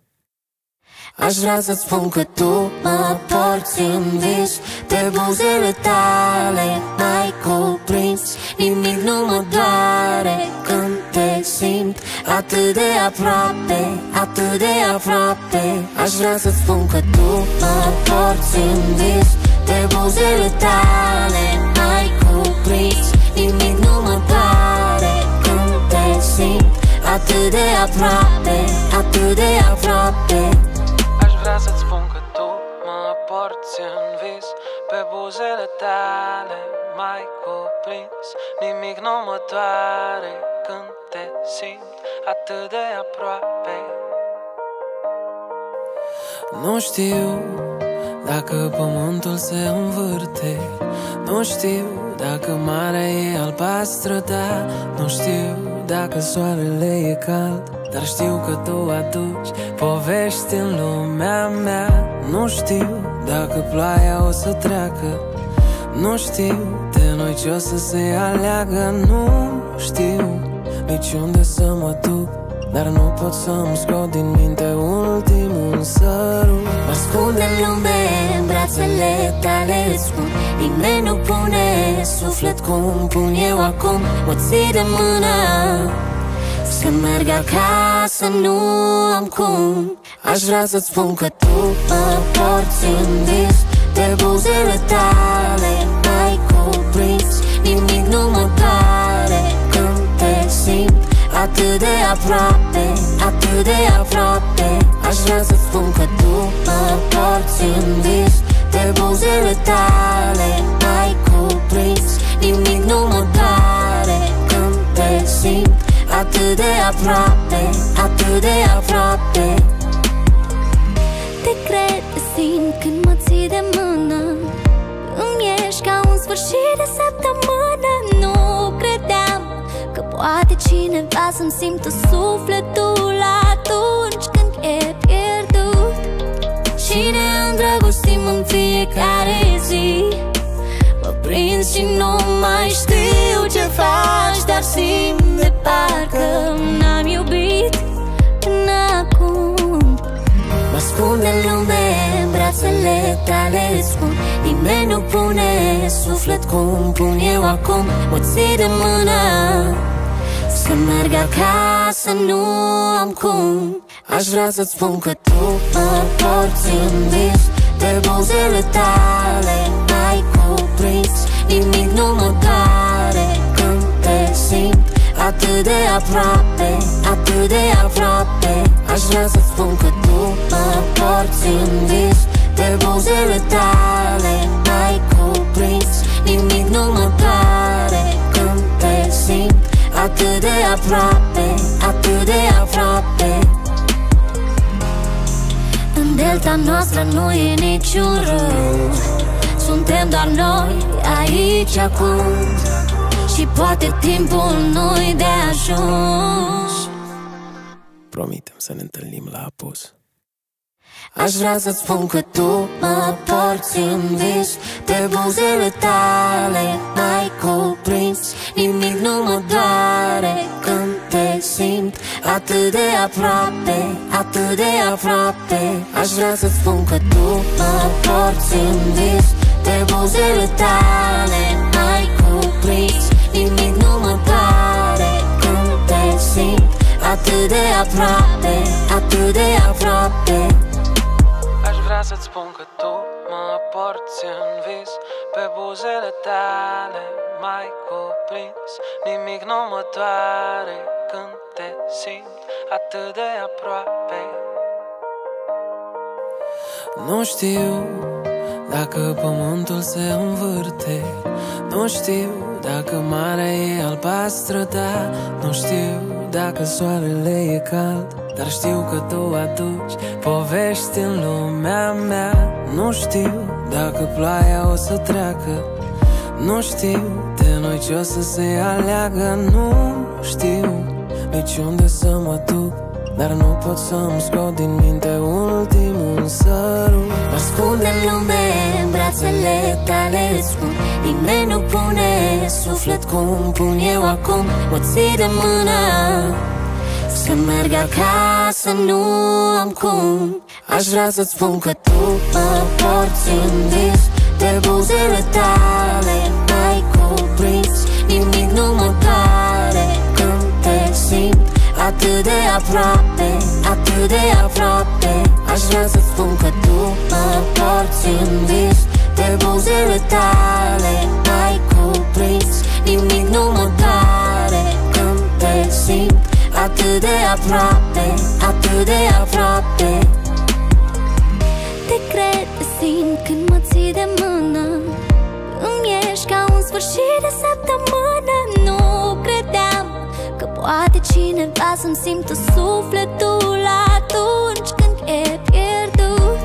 Aș vrea să-ți spun că tu mă porți în vis. Pe buzele tale mai cuprins Nimic nu mă doare când te simt Atât de aproape, atât de aproape. Aș vrea să-ți spun că tu mă porți în vis Pe buzele tale. Mai cuprins Nimic nu mă doare când te simt Atât de aproape, atât de aproape. Vrea să-ți spun că tu mă porți în vis Pe buzele tale. Mai cuprins Nimic nu mă doare când te simt atât de aproape. Nu știu dacă pământul se învârte. Nu știu dacă marea e albastră, da Nu știu dacă soarele e cald. Dar știu că tu aduci povești în lumea mea. Nu știu dacă ploaia o să treacă. Nu știu de noi ce o să se aleagă. Nu știu nici unde să mă duc dar nu pot să-mi scot din minte ultimul sărut. Mă ascund în lume, în brațele tale îți spun Nimeni nu pune suflet cum pun eu acum. Mă ții de mână să merg acasă, nu am cum. Aș vrea să-ți spun că tu mă porți în vis De buzele tale Atât de aproape, atât de aproape. Aș vrea să-ți spun că tu mă porți în vis De buzele tale mai cuprins. Nimic nu mă doare când te simt Atât de aproape, atât de aproape. Te cred, te simt când mă ții de mână. Îmi ești ca un sfârșit de săptămână. Nu credeam că poate cineva să-mi simtă sufletul Atunci când e pierdut. Și ne îndrăgostim în fiecare zi? Mă prins și nu mai știu ce faci Dar simt de parcă n-am iubit până acum. Mă ascund în lume, în brațele tale spun Nimeni nu pune suflet cum pun eu acum. Mă ții de mână Să merg acasă, nu am cum. Aș vrea să-ți spun că tu mă porți în vis De buzele tale mai cuprins Nimic nu mă doare când te simt Atât de aproape, atât de aproape. Aș vrea să spun că tu mă porți în vis De buzele tale mai cuprins Nimic nu mă doare când te simt Atât de aproape, atât de aproape. În delta noastră nu e niciun rău. Suntem doar noi aici acum. Și poate timpul nu-i de ajuns. Promitem să ne întâlnim la apus Aș vrea să-ți spun că tu mă porți în vis. Pe buzele tale mai cuprins. Nimic nu mă doare când te simt Atât de aproape, atât de aproape. Aș vrea să-ți spun că tu mă porți în vis. Pe buzele tale mai cuprins. Nimic nu mă doare când te simt Atât de aproape, atât de aproape. Aș vrea să-ți spun că tu mă porți în vis. Pe buzele tale mai cuprins. Nimic nu mă doare când te simt Atât de aproape. Nu știu dacă pământul se învârte Nu știu dacă marea e albastră, da Nu știu dacă soarele e cald. Dar știu că tu aduci povești în lumea mea. Nu știu dacă ploaia o să treacă. Nu știu de noi ce o să se aleagă. Nu știu nici unde să mă duc Dar nu pot să-mi scot din minte ultimul un sărut Mă ascund în lume, în brațele tale îți spun Nimeni nu pune suflet cum pun eu acum. Mă ții de mână să merg acasă, nu am cum. Aș vrea să-ți spun că tu mă porți în vis De buzele tale ai cuprins Nimic nu mă doare. când te simt Atât de aproape, atât de aproape. Aș vrea să spun că tu mă porți în vis. De buzele tale ai cuprins Nimic nu mă doare. Când te simt Atât de aproape, atât de aproape. Te cred, te simt când mă ții de mână. Îmi ești ca un sfârșit de săptămână Nu credeam că poate cineva să-mi simtă sufletul Atunci când e pierdut.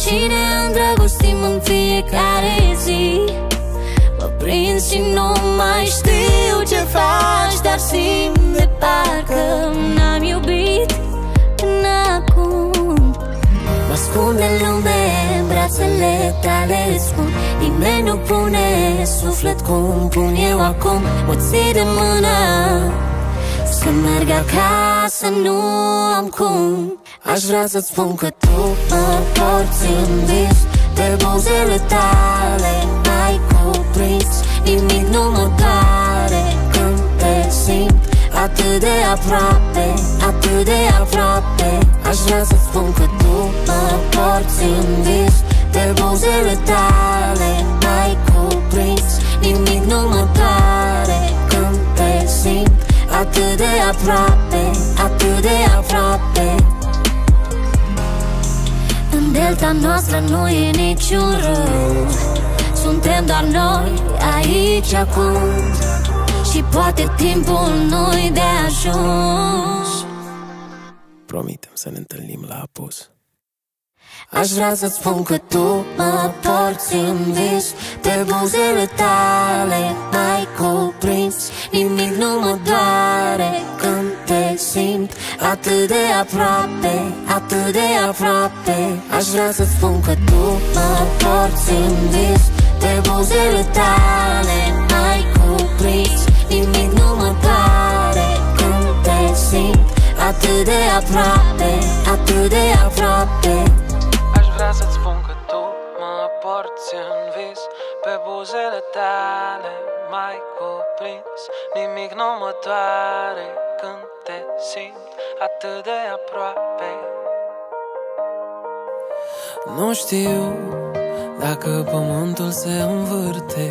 Și ne îndrăgostim în fiecare zi? Mă prind și nu mai știu ce faci Dar simt de parcă n-am iubit până acum. Mă ascund în lume, în brațele tale îți spun Nimeni nu pune suflet cum pun eu acum. Mă ții de mână Să merg acasă, nu am cum. Aș vrea să-ți spun că tu mă porți în vis. De buzele tale ai cuprins Nimic nu mă doare când te simt Atât de aproape, atât de aproape. Aș vrea să spun că tu mă porți în vis. De buzele tale ai cuprins Nimic nu mă doare când te simt Atât de aproape, atât de aproape. În delta noastră nu e niciun râu Suntem doar noi aici acum. Și poate timpul nu-i de ajuns. Promitem să ne întâlnim la apus Aș vrea să-ți spun că tu mă porți în vis De buzele tale mai cuprins Nimic nu mă doare când te simt Atât de aproape, atât de aproape. Aș vrea să-ți spun că tu mă porți în vis De buzele tale mai cuprins Nimic nu mă doare când te simt Atât de aproape, atât de aproape mă porți în vis Pe buzele tale mai cuprins. Nimic nu mă doare când te simt atât de aproape. Nu știu dacă pământul se învârte.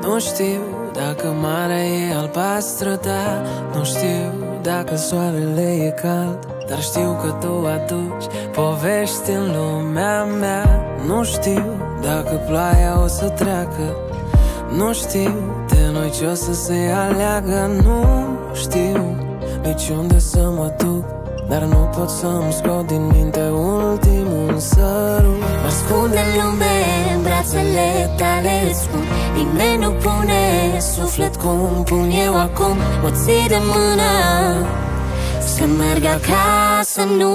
Nu știu dacă marea e albastră, da Nu știu dacă soarele e cald. Dar știu că tu aduci povești în lumea mea. Nu știu dacă ploaia o să treacă Nu știu de noi ce o să se aleagă Nu știu nici unde să mă duc Dar nu pot să-mi scot din minte ultimul sărut. Mă ascund în lume, în brațele tale îți spun Nimeni nu pune suflet cum pun eu acum. Mă ții de mână Să merg acasă, nu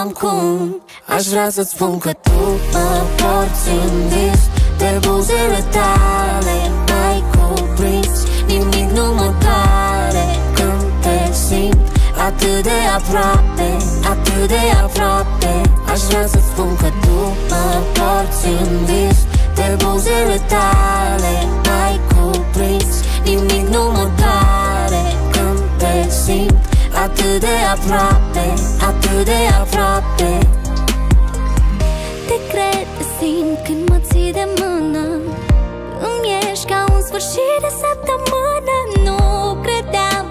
am cum. Aș vrea să-ți spun că tu mă porți în vis De buzele tale ai cuprins Nimic nu mă doare când te simt Atât de aproape, atât de aproape. Aș vrea să spun că tu mă porți în vis De buzele tale ai cuprins Nimic nu mă doare când te simt Atât de aproape, atât de aproape. Te cred, te simt când mă ții de mână. Îmi ești ca un sfârșit de săptămână. Nu credeam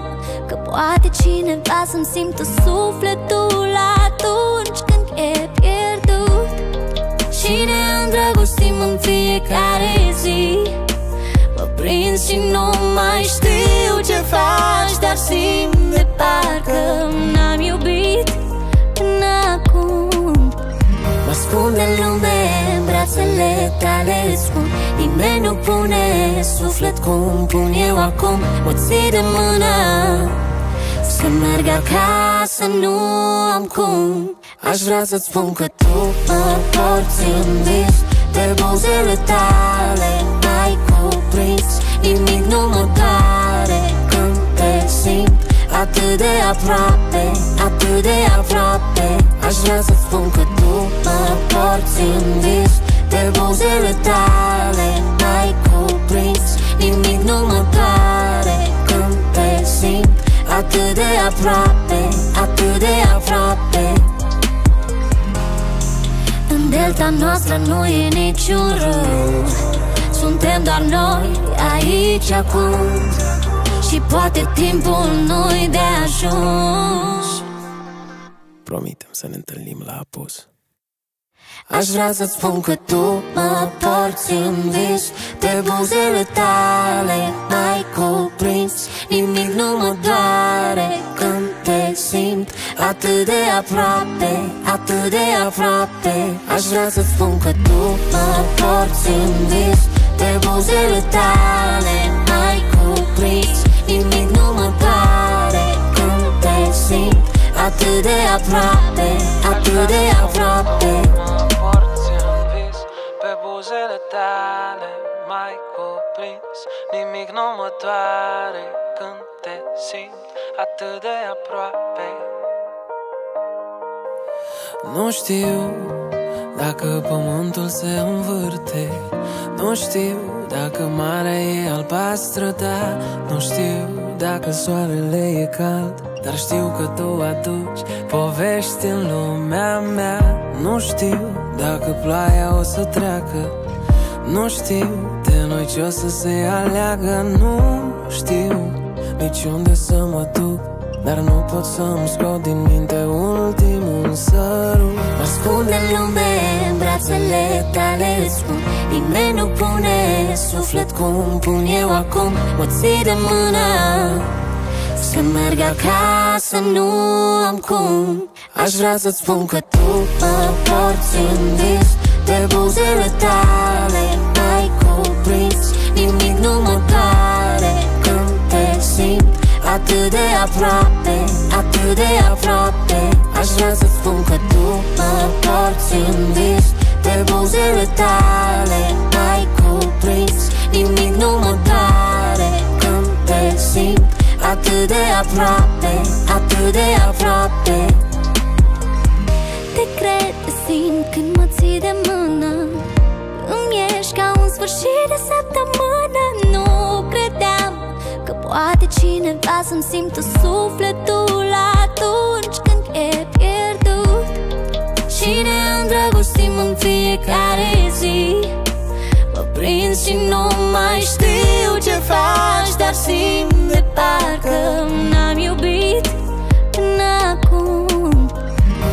că poate cineva să-mi simtă sufletul Atunci când e pierdut. Și ne îndrăgostim în fiecare zi Mă prind și nu mai știu ce faci Dar simt de parcă n-am iubit până acum. Mă ascund în lume, în brațele tale îți spun Nimeni nu pune suflet cum pun eu acum. Mă ții de mână Să merg acasă, nu am cum. Aș vrea să-ți spun că tu mă porți în vis Pe buzele tale ai cuprins Nimic nu mă doare când te simt Atât de aproape, atât de aproape. Aș vrea să spun că tu mă porți în vis Pe buzele tale ai cuprins Nimic nu mă doare când te simt Atât de aproape, atât de aproape. În delta noastră nu e niciun rău Suntem doar noi aici acum Și poate timpul nu-i de ajuns. Promitem să ne întâlnim la apus. Aș vrea să-ți spun că tu mă porți în vis. Pe buzele tale mai cuprins Nimic nu mă doare când te simt Atât de aproape, atât de aproape. Aș vrea să-ți spun că tu mă porți în vis Pe buzele tale mai cuprins Nimic nu mă doare. Când te simt Atât de aproape, atât de aproape. Porți în vis Pe buzele tale mai cuprins Nimic nu mă doare. Când te simt atât de aproape. Nu știu dacă pământul se învârte Nu știu dacă marea e albastră, da Nu știu dacă soarele e cald. Dar știu că tu aduci povești în lumea mea. Nu știu dacă ploaia o să treacă. Nu știu de noi ce o să se aleagă. Nu știu nici unde să mă duc Dar nu pot să-mi scot din minte ultimul sărut Mă ascund în lume, în brațele tale îți spun Nimeni nu pune suflet cum pun eu acum. Mă ții de mână Să merg acasă, nu am cum. Aș vrea să-ți spun că tu mă porți în vis De buzele tale mai cuprins Nimic nu mă doare. Când te simt Atât de aproape, atât de aproape Aș vrea să spun că tu mă porți în vis Pe buzele tale mai cuprins Nimic nu mă doare când te simt Atât de aproape, atât de aproape. Te cred, te simt când mă ții de mână. Îmi ești ca un sfârșit de săptămână. Nu credeam că poate cineva să-mi simtă sufletul Atunci când e pierdut Și ne îndrăgostim în fiecare zi. Mă prind și nu mai știu ce faci Dar simt de parcă n-am iubit până acum.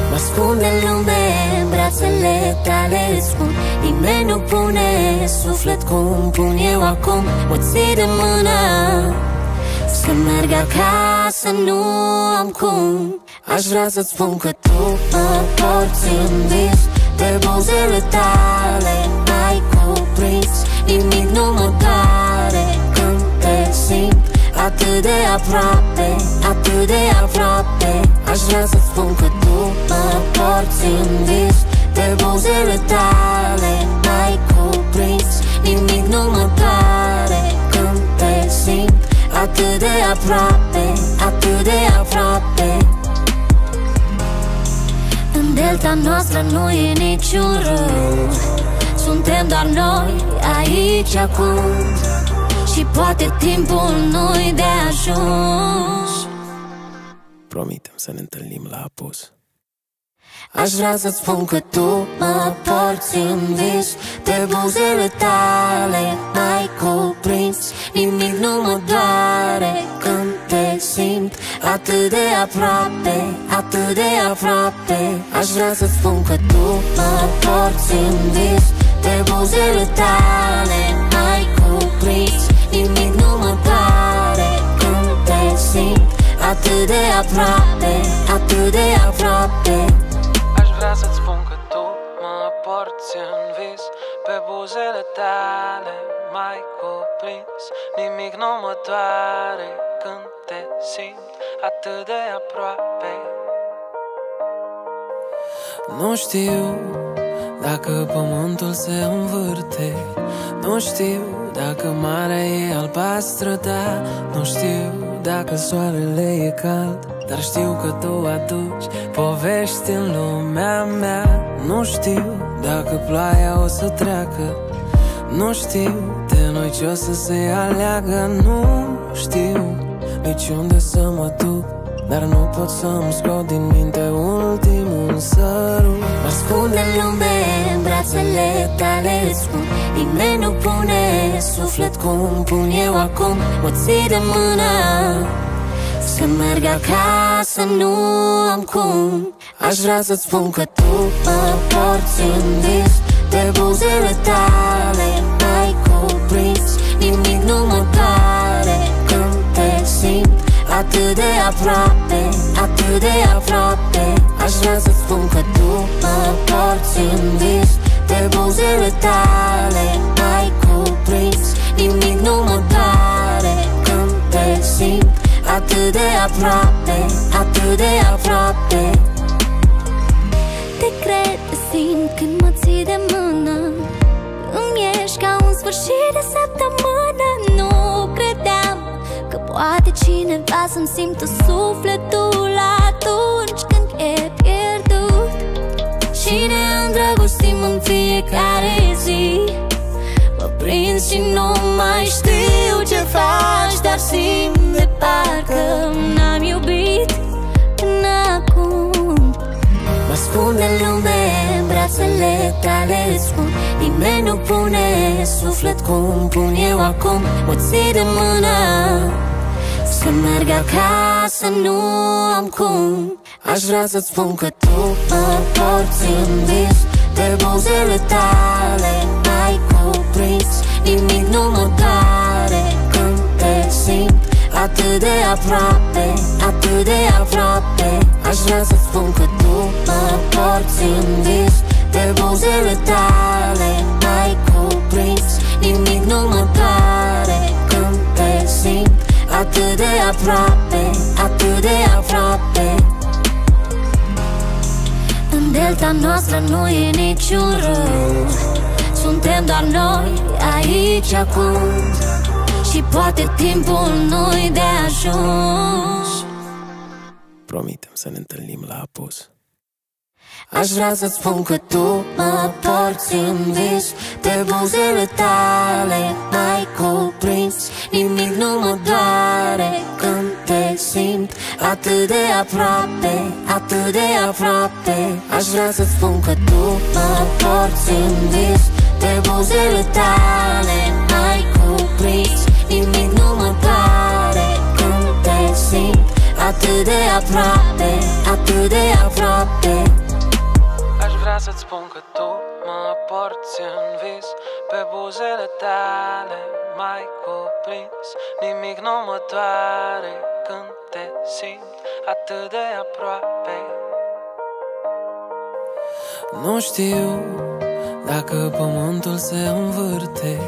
Mă ascund în lume, în brațele tale îți spun Nimeni nu pune suflet cum pun eu acum. Mă ții de mână Să merg acasă, nu am cum Aș vrea să-ți spun că tu mă porți în vis Pe buzele tale mai cuprins Nimic nu mă doare când te simt Atât de aproape, atât de aproape. Aș vrea să spun că tu mă porți în vis Pe buzele tale mai cuprins Nimic nu mă doare când te simt Atât de aproape, atât de aproape. În delta noastră nu e niciun rău. Suntem doar noi aici acum. Și poate timpul nu-i de ajuns. Promitem să ne întâlnim la apus. Aș vrea să-ți spun că tu mă porți în vis. Pe buzele tale mai cuprins Atât de aproape, atât de aproape. Aș vrea să-ți spun că tu mă porți în vis Pe buzele tale mai cuprins Nimic nu mă doare când te simt. Atât de aproape, atât de aproape. Aș vrea să-ți spun că tu mă porți în vis. Pe buzele tale mai cuprins Nimic nu mă doare când te simt atât de aproape. Nu știu dacă pământul se învârte. Nu știu dacă marea e albastră, da Nu știu dacă soarele e cald. Dar știu că tu aduci povești în lumea mea. Nu știu dacă ploaia o să treacă. Nu știu de noi ce o să se aleagă. Nu știu nici unde să mă duc dar nu pot să-mi scot din minte ultimul sărut. Mă ascunde în lume în brațele tale spun Nimeni nu pune suflet cum pun eu acum. Mă ții de mână Să merg acasă, nu am cum. Aș vrea să-ți spun că tu mă porți în vis De buzele tale mai cuprins Nimic nu mă Atât de aproape, atât de aproape. Aș vrea să spun că tu mă porți în vis. De buzele tale mai cuprins Nimic nu mă doare. Când te simt Atât de aproape, atât de aproape. Te cred, te simt când mă ții de mână. Îmi ești ca un sfârșit de săptămână. Nu credeam că poate cineva să-mi simtă sufletul Atunci când e pierdut. Și ne îndrăgostim în fiecare zi? Mă prind și nu mai știu ce faci Dar simt de parcă n-am iubit până acum. Mă ascund în lume în brațele tale spun Nimeni nu pune suflet cum pun eu acum. Mă ții de mână Să merg acasă, nu am cum. Aș vrea să-ți spun că tu mă porți în vis. De buzele tale mai cuprins. Nimic nu mă doare când te simt Atât de aproape, atât de aproape. Aș vrea să spun că tu mă porți în vis. De buzele tale mai cuprins. Nimic nu mă doare când te simt Atât de aproape, atât de aproape. În delta noastră nu e niciun rău. Suntem doar noi aici acum. Și poate timpul nu-i de ajuns. Promitem să ne întâlnim la apus Aș vrea să-ți spun că tu mă porți în vis De buzele tale mai cuprins Nimic nu mă doare când te simt Atât de aproape, atât de aproape. Aș vrea să-ți spun că tu mă porți în vis De buzele tale mai cuprins Nimic nu mă doare când te simt Atât de aproape, atât de aproape. Aș vrea să-ți spun că tu mă porți în vis. Pe buzele tale mai cuprins Nimic nu mă doare când te simt atât de aproape. Nu știu dacă pământul se învârte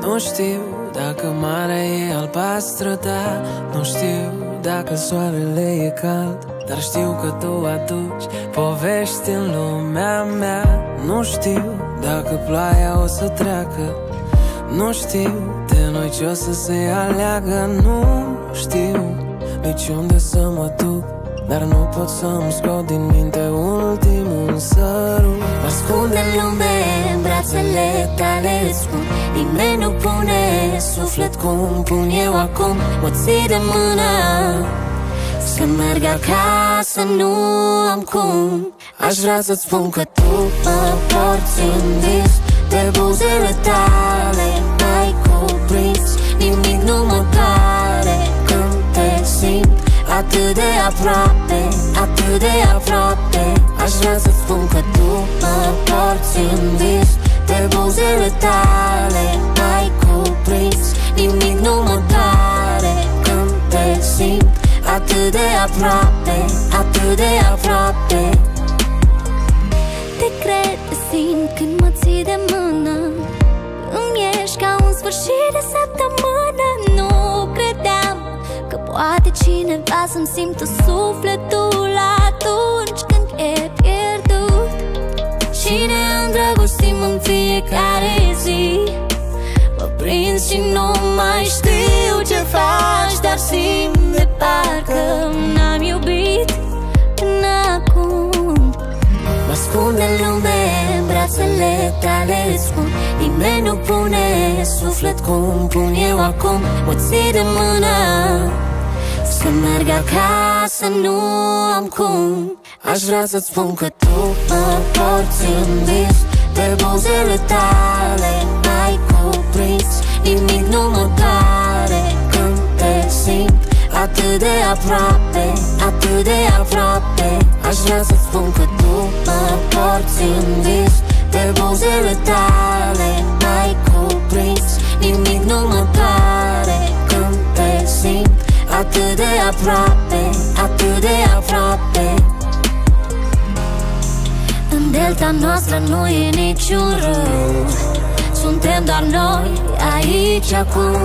Nu știu dacă marea e albastră, da Nu știu dacă soarele e cald. Dar știu că tu aduci povești în lumea mea. Nu știu dacă ploaia o să treacă. Nu știu de noi ce o să se aleagă. Nu știu nici unde să mă duc dar nu pot să-mi scot din minte ultimul sărut Mă ascund în lume în brațele tale spun Nimeni nu pune suflet cum pun eu acum. Mă ții de mână Să merg acasă, nu am cum. Aș vrea să-ți spun că tu mă porți în vis De buzele tale mai cuprins Nimic nu mă doare când te simt Atât de aproape, atât de aproape Aș vrea să spun că tu mă porți în vis De buzele tale mai cuprins Nimic nu mă doare când te simt Atât de aproape, atât de aproape. Te cred, te simt când mă ții de mână. Îmi ești ca un sfârșit de săptămână. Nu credeam că poate cineva să-mi simtă sufletul Atunci când e pierdut. Fiecare zi? Mă prind și nu mai știu ce faci Dar simt de parcă n-am iubit până acum. Mă ascund în lume, în brațele tale spun Nimeni nu pune suflet cum pun eu acum. Mă ții de mână Să merg acasă, nu am cum Aș vrea să-ți spun că tu mă porți în vis Pe buzele tale ai cuprins Nimic nu mă doare când te simt Atât de aproape, atât de aproape. Aș vrea să-ți spun că tu mă porți în vis Pe buzele tale ai cuprins Nimic nu mă doare când te simt Atât de aproape, atât În delta noastră nu e niciun râu Suntem doar noi aici acum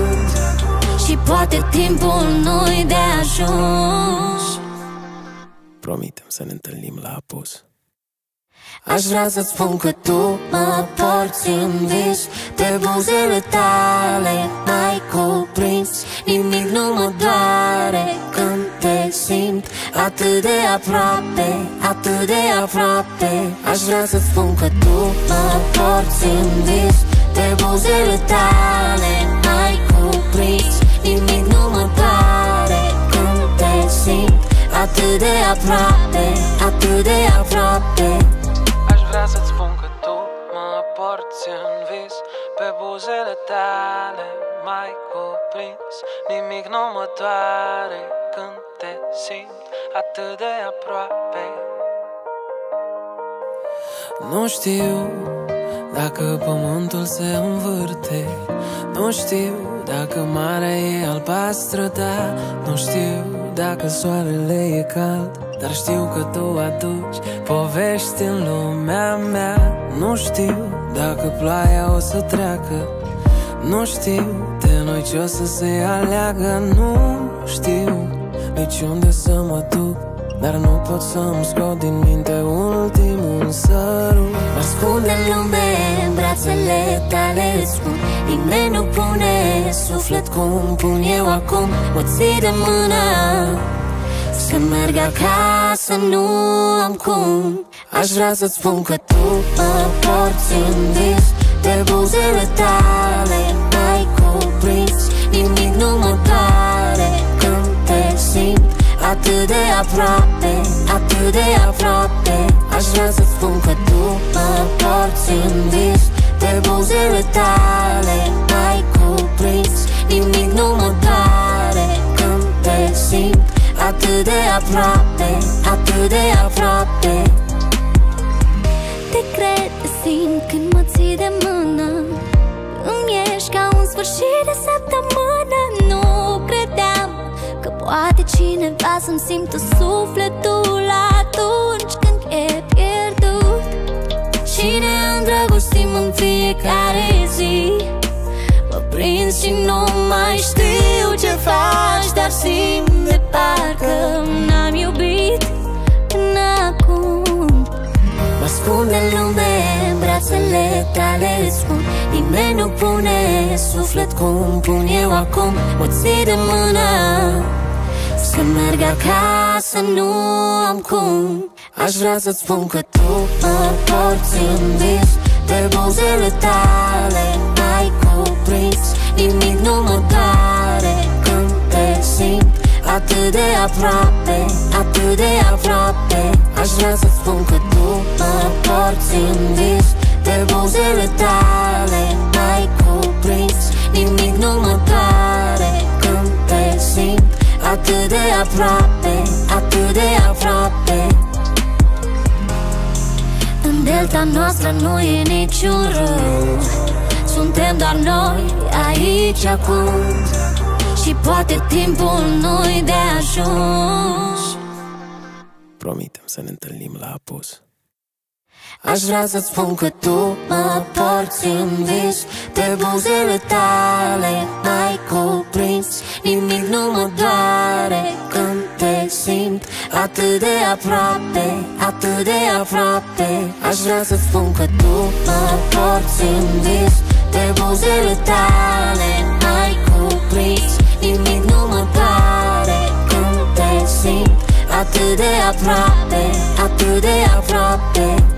Și poate timpul nu-i de ajuns. Promitem să ne întâlnim la apus. Aș vrea să-ți spun că tu mă porți în vis. Pe buzele tale mai cuprins Nimic nu mă doare când te simt Atât de aproape, atât de aproape. Aș vrea să-ți spun că tu mă porți în vis Pe buzele tale. Mai cuprins Nimic nu mă doare când te simt Atât de aproape, atât de aproape. Aș vrea să-ți spun că tu mă porți în vis Pe buzele tale. Mai cuprins Nimic nu mă doare când te simt atât de aproape. Nu știu dacă pământul se învârte. Nu știu dacă marea e albastră, da Nu știu dacă soarele e cald. Dar știu că tu aduci povești în lumea mea. Nu știu dacă ploaia o să treacă. Nu știu de noi ce o să se aleagă. Nu știu nici unde să mă duc? Dar nu pot să-mi scot din minte ultimul sărut. Mă ascund în lume, în brațele tale îți spun. Nimeni nu pune suflet cum pun eu acum. Mă ții de mână Să merg acasă, nu am cum. Aș vrea să-ți spun că tu mă porți în vis Pe buzele tale ai cuprins Nimic nu mă Atât de aproape, atât de aproape. Aș vrea să-ți spun că tu mă porți în vis Pe buzele tale ai cuprins. Nimic nu mă doare când te simt Atât de aproape, atât de aproape. Te cred, te simt când mă ții de mână. Îmi ești ca un sfârșit de săptămână. Nu credeam că poate cineva să-mi simtă sufletul Atunci când e pierdut. Și ne îndrăgostim în fiecare zi? Mă prind și nu mai știu ce faci Dar simt de parcă n-am iubit până acum. Mă ascund în lume, în brațele tale îți spun Nimeni nu pune suflet cum pun eu acum. Mă ții de mână Să merg acasă, nu am cum. Aș vrea să-ți spun că tu mă porți în vis Pe buzele tale ai cuprins Nimic nu mă doare. Când te simt Atât de aproape, atât de aproape Aș vrea să spun că tu mă porți în vis Pe buzele tale ai cuprins Nimic nu mă doare. când te simt Atât de aproape, atât de aproape. În delta noastră nu e niciun râu Suntem doar noi aici acum. Și poate timpul nu-i de ajuns. Promitem să ne întâlnim la apus Aș vrea să-ți spun că tu mă porți în vis Pe buzele tale mai cuprins Nimic nu mă doare. Când te simt Atât de aproape, atât atât de aproape Aș vrea să spun că tu mă porți în vis De buzele tale ai cuprins Nimic nu mă doare. Când te simt Atât de aproape, atât de aproape